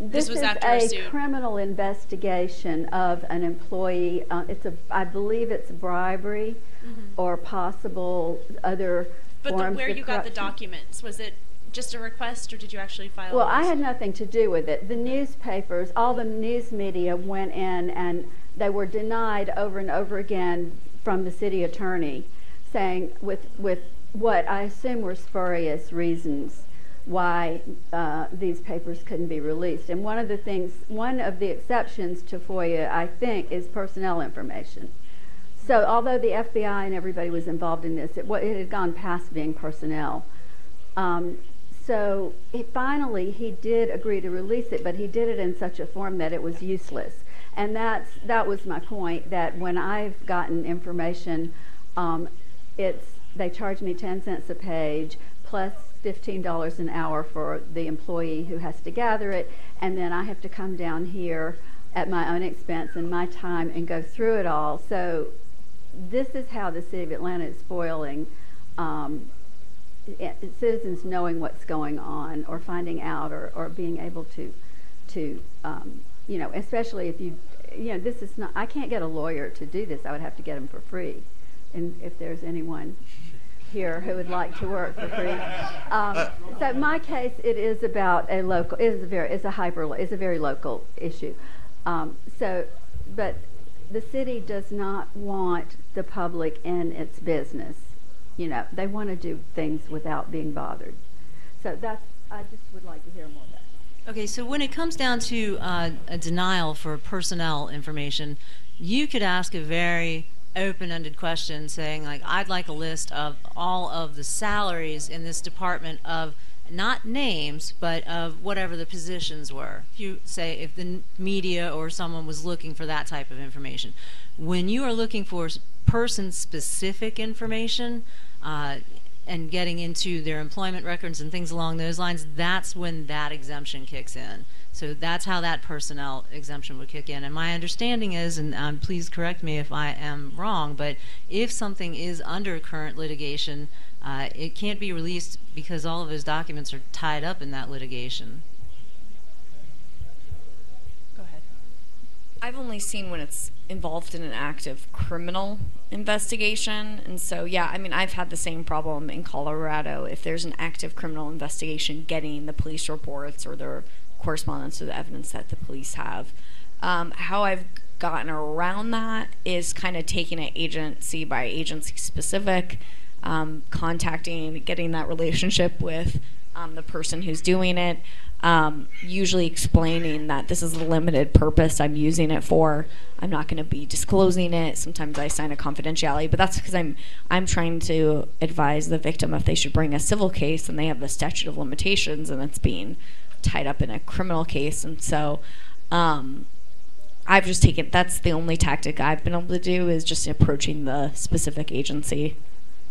This, was is after a a criminal investigation of an employee. Uh, it's a, I believe it's bribery or possible other. But the, where of you got the documents, was it just a request or did you actually file Well, I had nothing to do with it. The newspapers, all the news media went in and they were denied over and over again from the city attorney, saying with with what I assume were spurious reasons why uh, these papers couldn't be released. And one of the things, one of the exceptions to FOIA, I think, is personnel information. So although the FBI and everybody was involved in this, it, it had gone past being personnel. Um, so finally, he did agree to release it, but he did it in such a form that it was useless. And that's that was my point. That when I've gotten information, um, it's they charge me ten cents a page plus fifteen dollars an hour for the employee who has to gather it, and then I have to come down here at my own expense and my time and go through it all. So this is how the city of Atlanta is spoiling um, citizens knowing what's going on or finding out or, or being able to to um, you know especially if you you know this is not I can't get a lawyer to do this. I would have to get him for free and if there's anyone here who would like to work for free um, so my case it is about a local it is a very it's a hyper it's a very local issue um, so but the city does not want the public in its business you know, they want to do things without being bothered. So that's, I just would like to hear more about that. Okay, so when it comes down to uh, a denial for personnel information, you could ask a very open-ended question saying like I'd like a list of all of the salaries in this department of not names but of whatever the positions were. If you say if the media or someone was looking for that type of information. When you are looking for person specific information, uh, and getting into their employment records and things along those lines, that's when that exemption kicks in. So that's how that personnel exemption would kick in. And my understanding is, and um, please correct me if I am wrong, but if something is under current litigation, uh, it can't be released because all of those documents are tied up in that litigation. Go ahead. I've only seen when it's involved in an active criminal investigation. And so, yeah, I mean, I've had the same problem in Colorado. If there's an active criminal investigation, getting the police reports or the correspondence or the evidence that the police have. Um, how I've gotten around that is kind of taking it agency by agency specific. um, contacting, getting that relationship with um, the person who's doing it. Um, usually explaining that this is the limited purpose I'm using it for. I'm not going to be disclosing it. Sometimes I sign a confidentiality, but that's because I'm I'm trying to advise the victim if they should bring a civil case and they have the statute of limitations and it's being tied up in a criminal case, and so um, I've just taken that's the only tactic I've been able to do is just approaching the specific agency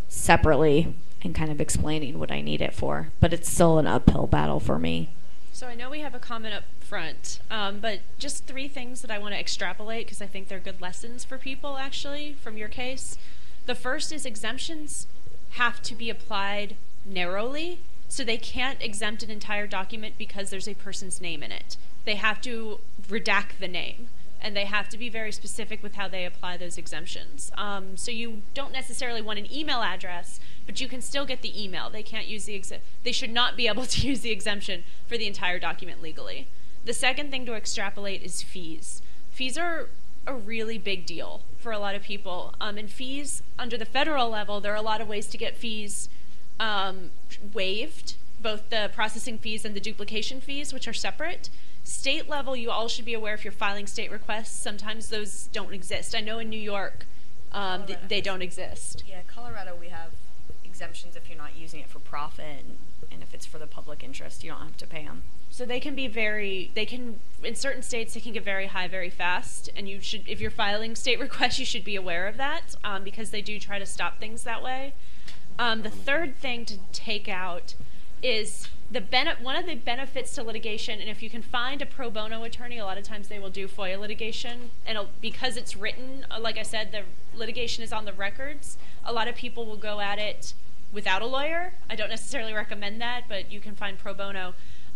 separately and kind of explaining what I need it for. But it's still an uphill battle for me. So I know we have a comment up front, um, but just three things that I want to extrapolate because I think they're good lessons for people actually from your case. The first is exemptions have to be applied narrowly, so they can't exempt an entire document because there's a person's name in it. They have to redact the name and they have to be very specific with how they apply those exemptions. Um, so you don't necessarily want an email address, but you can still get the email. They can't use the they should not be able [laughs] to use the exemption for the entire document legally. The second thing to extrapolate is fees. Fees are a really big deal for a lot of people. Um, and fees under the federal level, there are a lot of ways to get fees um, waived, both the processing fees and the duplication fees, which are separate. State level, you all should be aware if you're filing state requests, sometimes those don't exist. I know in New York, um, th- they don't exist. Yeah, Colorado, we have exemptions if you're not using it for profit, and, and if it's for the public interest, you don't have to pay them. So they can be very, they can, in certain states, they can get very high very fast. And you should, if you're filing state [laughs] requests, you should be aware of that um, because they do try to stop things that way. Um, the third thing to take out is the bene- one of the benefits to litigation, and if you can find a pro bono attorney, a lot of times they will do FOIA litigation, and because it's written, uh, like I said, the litigation is on the records. A lot of people will go at it without a lawyer. I don't necessarily recommend that, but you can find pro bono.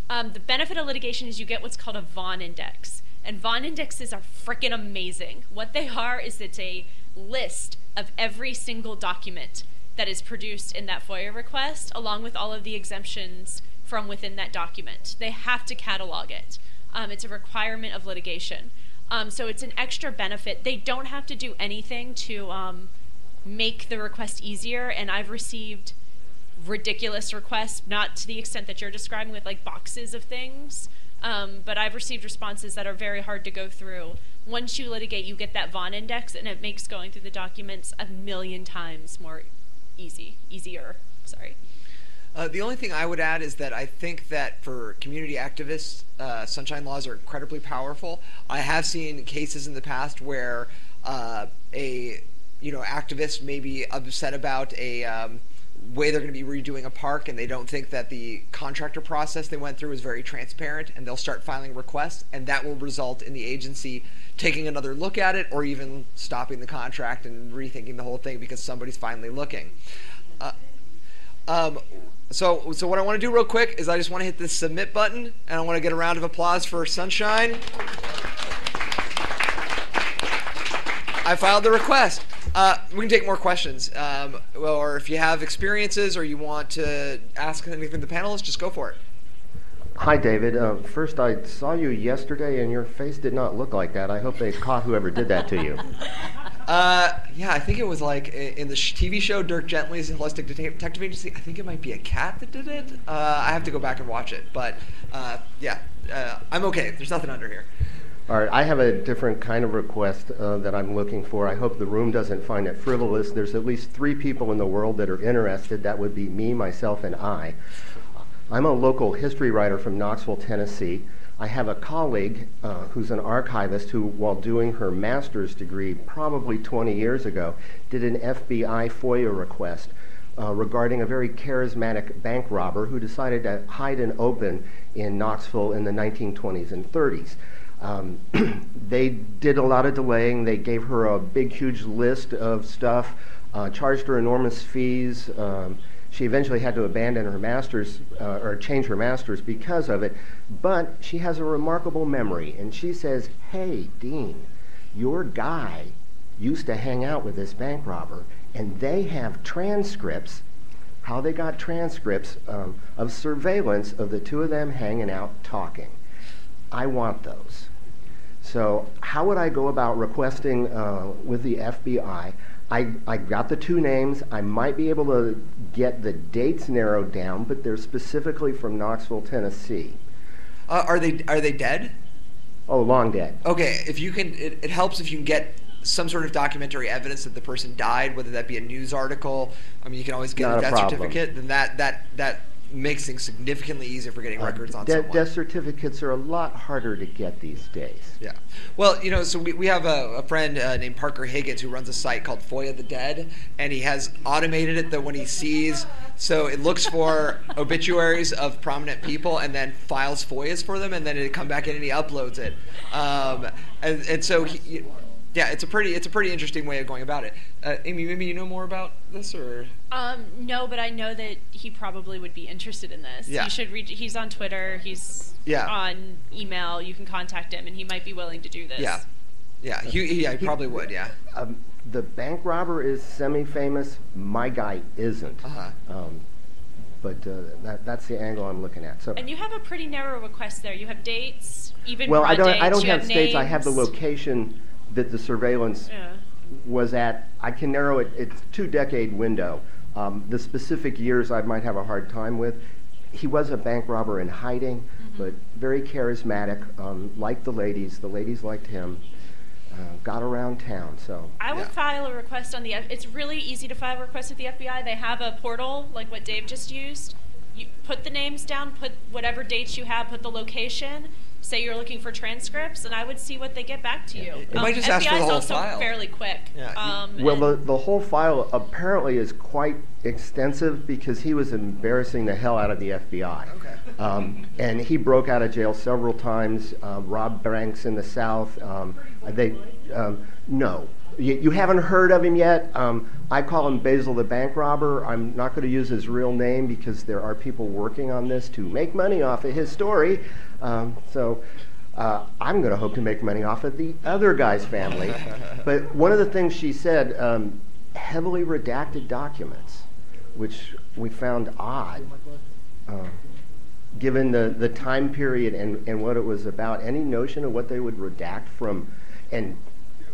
Um, the benefit of litigation is you get what's called a Vaughn index, and Vaughn indexes are freaking amazing. What they are is it's a list of every single document that is produced in that FOIA request, along with all of the exemptions from within that document. They have to catalog it. Um, it's a requirement of litigation. Um, so it's an extra benefit. They don't have to do anything to um, make the request easier, and I've received ridiculous requests, not to the extent that you're describing with like boxes of things, um, but I've received responses that are very hard to go through. Once you litigate, you get that Vaughn index, and it makes going through the documents a million times more easy, easier. Sorry. Uh, the only thing I would add is that I think that for community activists, uh, sunshine laws are incredibly powerful. I have seen cases in the past where uh, a you know activist may be upset about a um, way they're going to be redoing a park, and they don't think that the contractor process they went through is very transparent, and they'll start filing requests, and that will result in the agency taking another look at it, or even stopping the contract and rethinking the whole thing because somebody's finally looking. Uh, um, so, so what I want to do real quick is I just want to hit this submit button, and I want to get a round of applause for Sunshine. I filed the request. Uh, we can take more questions, um, or if you have experiences or you want to ask anything of the panelists, just go for it. Hi, David. Uh, first, I saw you yesterday, and your face did not look like that. I hope they caught whoever did that to you. [laughs] Uh, yeah, I think it was like in the TV show Dirk Gently's Holistic Detective Agency. I think it might be a cat that did it. Uh, I have to go back and watch it, but uh, yeah, uh, I'm okay. There's nothing under here. All right, I have a different kind of request uh, that I'm looking for. I hope the room doesn't find it frivolous. There's at least three people in the world that are interested. That would be me, myself, and I. I'm a local history writer from Knoxville, Tennessee. I have a colleague uh, who's an archivist who, while doing her master's degree probably 20 years ago, did an FBI FOIA request uh, regarding a very charismatic bank robber who decided to hide and open in Knoxville in the 1920s and 30s. Um, [clears throat] they did a lot of delaying. They gave her a big, huge list of stuff, uh, charged her enormous fees. Um, she eventually had to abandon her master's uh, or change her master's because of it. But she has a remarkable memory, and she says, Hey, Dean, your guy used to hang out with this bank robber, and they have transcripts, how they got transcripts um, of surveillance of the two of them hanging out talking. I want those. So, how would I go about requesting uh, with the FBI? I, I got the two names. I might be able to get the dates narrowed down, but they're specifically from Knoxville, Tennessee. Uh, are they are they dead? Oh, long dead. Okay, if you can, it, it helps if you can get some sort of documentary evidence that the person died, whether that be a news article. I mean, you can always get Not a a death problem. certificate. Then that that that makes things significantly easier for getting records on De- someone. death certificates are a lot harder to get these days. Yeah. Well, you know, so we, we have a, a friend uh, named Parker Higgins who runs a site called FOIA the Dead, and he has automated it that when he sees, so it looks for [laughs] obituaries of prominent people and then files FOIAs for them, and then it come back in and he uploads it. Um, and, and so he, yeah, it's a pretty it's a pretty interesting way of going about it. Uh, Amie, maybe you know more about this, or Um, no, but I know that he probably would be interested in this. Yeah. You should read. He's on Twitter. He's Yeah. on email. You can contact him, and he might be willing to do this. yeah, yeah, he, he, yeah, he probably would, yeah. Um, the bank robber is semi-famous. My guy isn't. Uh-huh. Um, but uh, that, that's the angle I'm looking at. So, And you have a pretty narrow request there. You have dates, even well, I don't. dates. I don't you have states. I have the location that the surveillance Yeah. Was at. I can narrow it. It's two decade window. Um, the specific years I might have a hard time with. He was a bank robber in hiding, Mm-hmm. but very charismatic. Um, liked the ladies. The ladies liked him. Uh, got around town. So I would Yeah. file a request on the. F- It's really easy to file a request with the FBI. They have a portal like what Dave just used. You put the names down, put whatever dates you have, put the location. Say you're looking for transcripts, and I would see what they get back to you. It might just FBI ask for the is whole also file. fairly quick. Yeah, Um, Well, the, the whole file apparently is quite extensive because he was embarrassing the hell out of the FBI. Okay. Um, and he broke out of jail several times, uh, robbed banks in the South. Um, they, um, no. You, you haven't heard of him yet. Um, I call him Basil the Bank Robber. I'm not going to use his real name because there are people working on this to make money off of his story. Um, so uh, I'm going to hope to make money off of the other guy's family. [laughs] but one of the things she said, um, heavily redacted documents, which we found odd. Uh, given the, the time period and, and what it was about, any notion of what they would redact from, and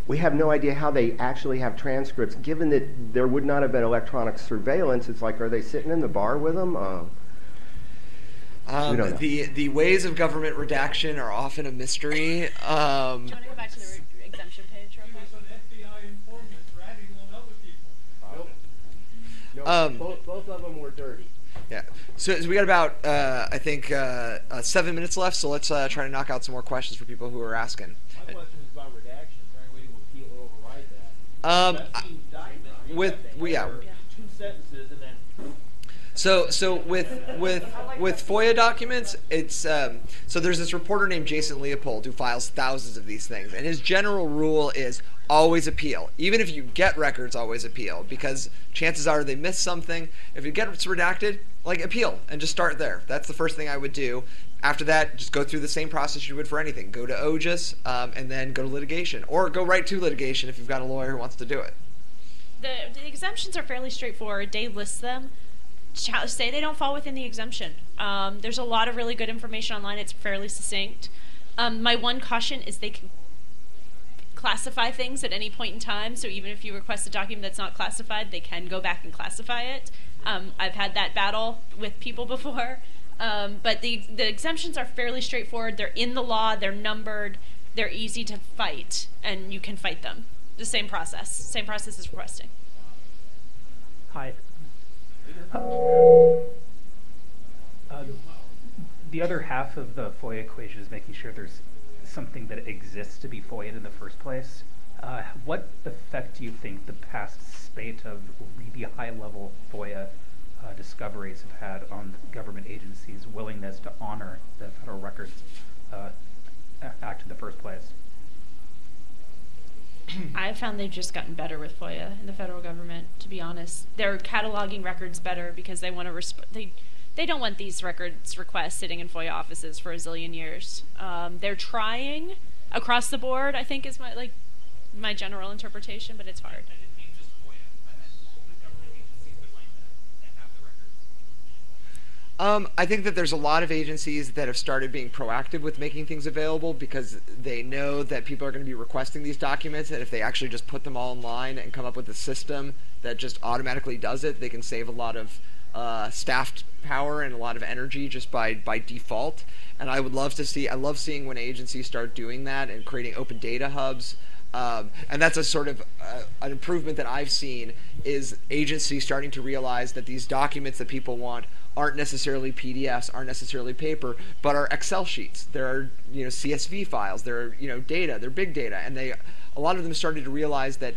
we have no idea how they actually have transcripts. Given that there would not have been electronic surveillance, it's like, are they sitting in the bar with them? Uh, Um, We don't know. the the ways of government redaction are often a mystery. Um, Do you want to go back to the re- exemption page real quick? Um, both, both of them were dirty. yeah. So, so we got about uh, I think uh, uh, seven minutes left. So let's uh, try to knock out some more questions for people who are asking. My question is about redaction. Is there any way to appeal or override that? Um, I've seen documents read with- we- yeah. Two sentences and then So so with with with FOIA documents, it's um, so there's this reporter named Jason Leopold who files thousands of these things, and his general rule is always appeal. Even if you get records, always appeal because chances are they miss something. If you get it gets redacted, like appeal and just start there. That's the first thing I would do. After that, just go through the same process you would for anything. Go to OGIS um, and then go to litigation, or go right to litigation if you've got a lawyer who wants to do it. The, the exemptions are fairly straightforward. Dave lists them. Say they don't fall within the exemption. Um, there's a lot of really good information online. It's fairly succinct. Um, my one caution is they can classify things at any point in time. So even if you request a document that's not classified, they can go back and classify it. Um, I've had that battle with people [laughs] before. Um, but the the exemptions are fairly straightforward. They're in the law. They're numbered. They're easy to fight, and you can fight them. The same process. Same process as requesting. Hi. Uh, the other half of the FOIA equation is making sure there's something that exists to be FOIA'd in the first place. Uh, what effect do you think the past spate of really high-level FOIA uh, discoveries have had on government agencies' willingness to honor the Federal Records uh, Act in the first place? [clears throat] I've found they've just gotten better with FOIA in the federal government. To be honest, they're cataloging records better because they want to resp- they they don't want these records requests sitting in FOIA offices for a zillion years. Um, they're trying across the board. I think is my like my general interpretation, but it's hard. Um, I think that there's a lot of agencies that have started being proactive with making things available because they know that people are going to be requesting these documents, and if they actually just put them all online and come up with a system that just automatically does it, they can save a lot of uh, staffed power and a lot of energy just by by default. And I would love to see. I love seeing when agencies start doing that and creating open data hubs. Um, and that's a sort of uh, an improvement that I've seen is agencies starting to realize that these documents that people want aren't necessarily PDFs, aren't necessarily paper, but are Excel sheets. There are you know CSV files. There are you know data. They're big data, and they a lot of them started to realize that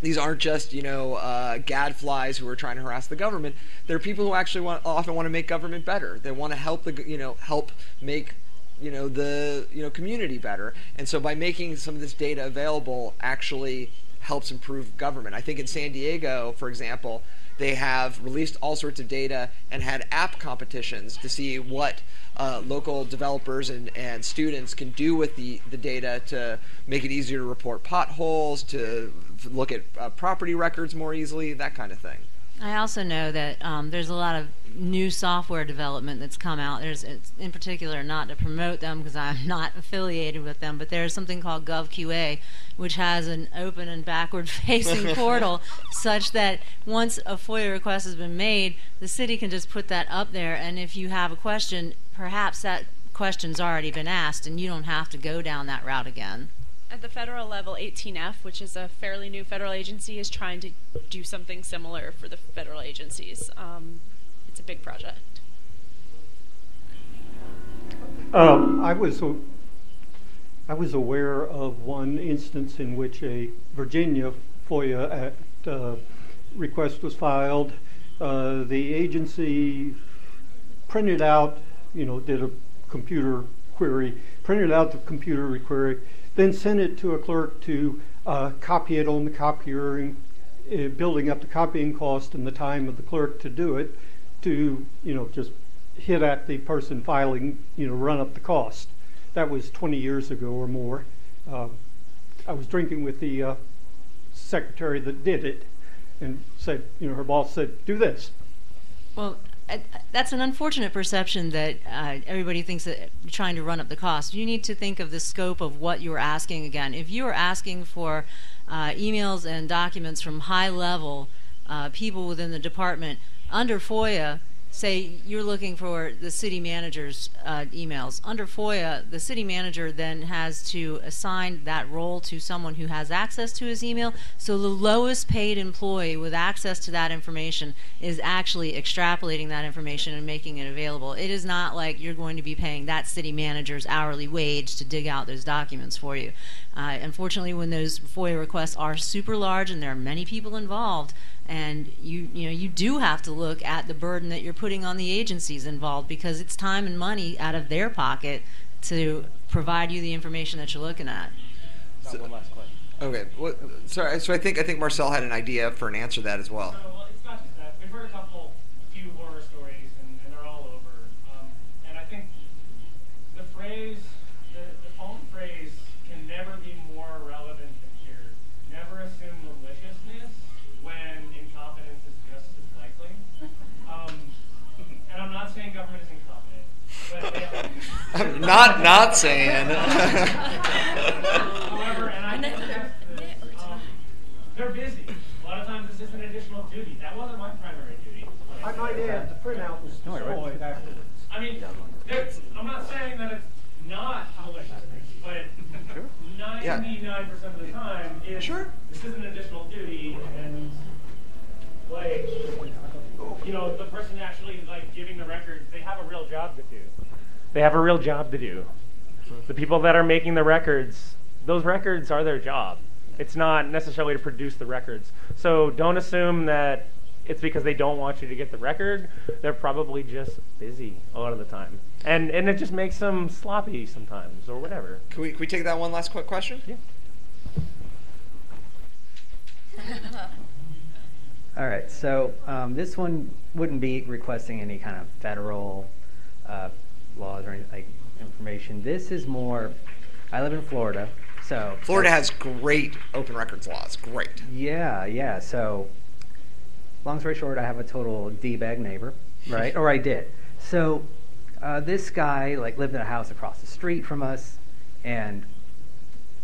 these aren't just you know uh, gadflies who are trying to harass the government. They're people who actually want, often want to make government better. They want to help the you know help make you know the you know community better. And so by making some of this data available, actually helps improve government. I think in San Diego, for example, they have released all sorts of data and had app competitions to see what uh, local developers and, and students can do with the, the data to make it easier to report potholes, to look at uh, property records more easily, that kind of thing. I also know that um, there's a lot of new software development that's come out. There's, in particular, not to promote them because I'm [laughs] not affiliated with them, but there's something called GovQA, which has an open and backward-facing [laughs] [laughs] portal, such that once a FOIA request has been made, the city can just put that up there, and if you have a question, perhaps that question's already been asked, and you don't have to go down that route again. At the federal level, 18F, which is a fairly new federal agency, is trying to do something similar for the federal agencies. Um, it's a big project. Um, I was I was aware of one instance in which a Virginia FOIA Act uh, request was filed. Uh, the agency printed out, you know, did a computer query, printed out the computer query, then send it to a clerk to uh, copy it on the copier, uh, building up the copying cost and the time of the clerk to do it, to you know just hit at the person filing, you know, run up the cost. That was 20 years ago or more. Uh, I was drinking with the uh, secretary that did it, and said, you know, her boss said, "Do this." Well, that's an unfortunate perception that uh, everybody thinks that you're trying to run up the cost. You need to think of the scope of what you're asking again. If you are asking for uh, emails and documents from high level uh, people within the department under FOIA, say you're looking for the city manager's uh, emails. Under FOIA, the city manager then has to assign that role to someone who has access to his email. So the lowest paid employee with access to that information is actually extrapolating that information and making it available. It is not like you're going to be paying that city manager's hourly wage to dig out those documents for you. Uh, unfortunately, when those FOIA requests are super large and there are many people involved, and you you know you do have to look at the burden that you're putting on the agencies involved because it's time and money out of their pocket to provide you the information that you're looking at. So, one last question. Okay. Well, sorry. So I think I think Marcel had an idea for an answer to that as well. So, well, it's not just that. We've heard a couple, a few horror stories, and, and they're all over. Um, and I think the phrase I'm [laughs] not not saying. However, and I think um, they're busy. A lot of times this is an additional duty. That wasn't my primary duty. I might add, the printout was destroyed afterwards. I mean, I'm not saying that it's not malicious, but 99% of the time, it's, sure. this is an additional duty, and like, you know, the person actually like giving the records, they have a real job to do. They have a real job to do. The people that are making the records, those records are their job. It's not necessarily to produce the records. So don't assume that it's because they don't want you to get the record. They're probably just busy a lot of the time. And and it just makes them sloppy sometimes or whatever. Can we, can we take that one last quick question? Yeah. [laughs] All right, so um, this one wouldn't be requesting any kind of federal uh, laws or any, like information. This is more. I live in Florida, so Florida has great open records laws. Great. Yeah, yeah. So, long story short, I have a total d bag neighbor, [laughs] right? or I did. So uh, this guy like lived in a house across the street from us, and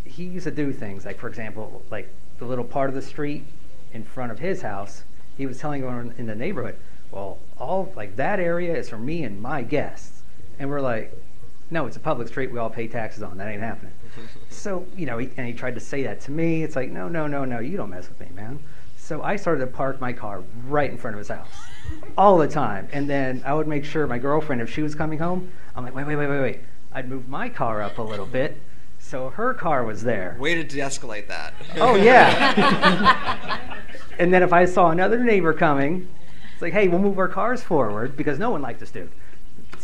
he used to do things like, for example, like the little part of the street in front of his house. He was telling everyone in the neighborhood, "Well, all like that area is for me and my guests," and we're like, "No, it's a public street. We all pay taxes on. That ain't happening." [laughs] so you know, he, and he tried to say that to me. It's like, no, no, no, no, you don't mess with me, man. So I started to park my car right in front of his house [laughs] all the time. And then I would make sure my girlfriend, if she was coming home, I'm like, wait, wait, wait, wait, wait. I'd move my car up a little bit so her car was there. Way to de-escalate that. Oh, yeah. [laughs] and then if I saw another neighbor coming, it's like, hey, we'll move our cars forward because no one liked this dude.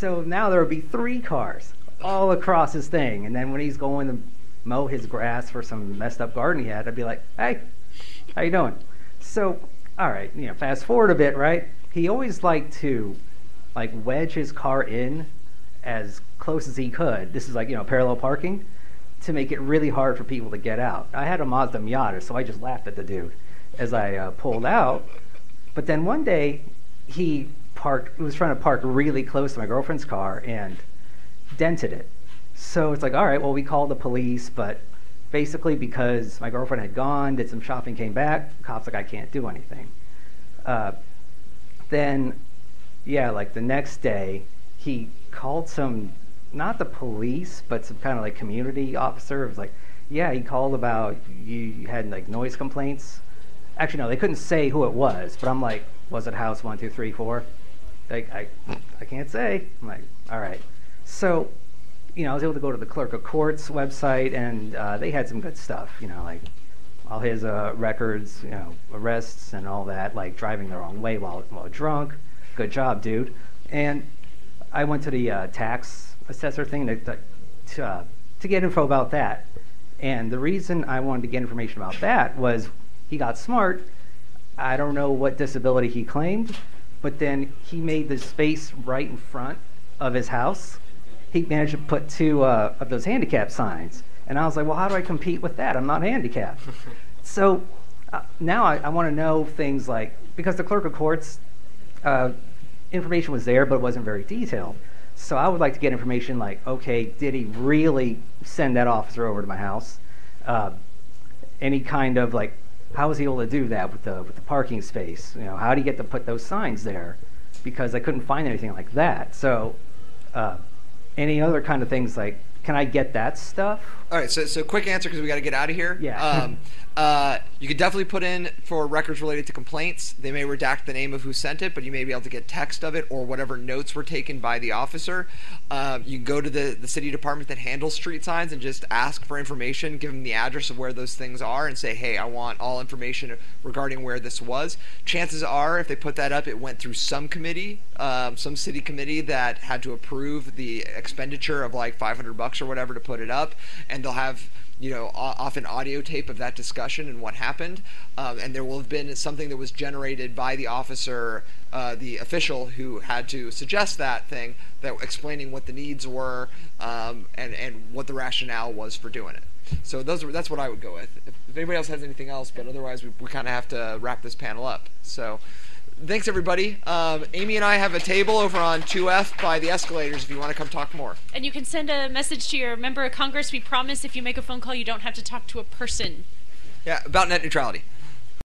So now there would be three cars all across his thing. And then when he's going to mow his grass for some messed up garden he had, I'd be like, hey, how you doing? So, all right, you know, fast forward a bit, right? He always liked to like wedge his car in as close as he could. This is like, you know, parallel parking to make it really hard for people to get out. I had a Mazda Miata, so I just laughed at the dude as I uh, pulled out. But then one day, he parked, was trying to park really close to my girlfriend's car and dented it. So it's like, all right, well, we called the police, but basically because my girlfriend had gone, did some shopping, came back, cops like, I can't do anything. Uh, then, yeah, like the next day, he called some, not the police, but some kind of like community officer. It was like, yeah, he called about you had like noise complaints. Actually, no, they couldn't say who it was, but I'm like, was it house one, two, three, four? Like, I, I can't say. I'm like, all right. So, you know, I was able to go to the clerk of court's website, and uh, they had some good stuff. You know, like all his uh, records, you know, arrests and all that, like driving the wrong way while while drunk. Good job, dude. And I went to the uh, tax assessor thing to to, to, uh, to get info about that. And the reason I wanted to get information about that was he got smart. I don't know what disability he claimed, but then he made the space right in front of his house. He managed to put two uh, of those handicap signs. And I was like, well, how do I compete with that? I'm not handicapped. [laughs] so uh, now I, I want to know things like, because the clerk of courts, uh, information was there, but it wasn't very detailed. So I would like to get information like, okay, did he really send that officer over to my house? Uh, any kind of like, how was he able to do that with the with the parking space? You know, how did he get to put those signs there? Because I couldn't find anything like that. So, uh, any other kind of things like, can I get that stuff? All right, so so quick answer because we got to get out of here. Yeah. Um, uh, you could definitely put in for records related to complaints. They may redact the name of who sent it, but you may be able to get text of it or whatever notes were taken by the officer. Um, you can go to the, the city department that handles street signs and just ask for information, give them the address of where those things are, and say, hey, I want all information regarding where this was. Chances are, if they put that up, it went through some committee, um, some city committee that had to approve the expenditure of like 500 bucks or whatever to put it up, and they'll have you know, often audio tape of that discussion and what happened. Um, and there will have been something that was generated by the officer, uh, the official who had to suggest that thing, that explaining what the needs were um, and and what the rationale was for doing it. So those are, that's what I would go with. If, if anybody else has anything else, but otherwise we, we kind of have to wrap this panel up. So thanks everybody. Um, Amie and I have a table over on 2F by the escalators if you want to come talk more. And you can send a message to your member of Congress. We promise if you make a phone call, you don't have to talk to a person. Yeah, about net neutrality.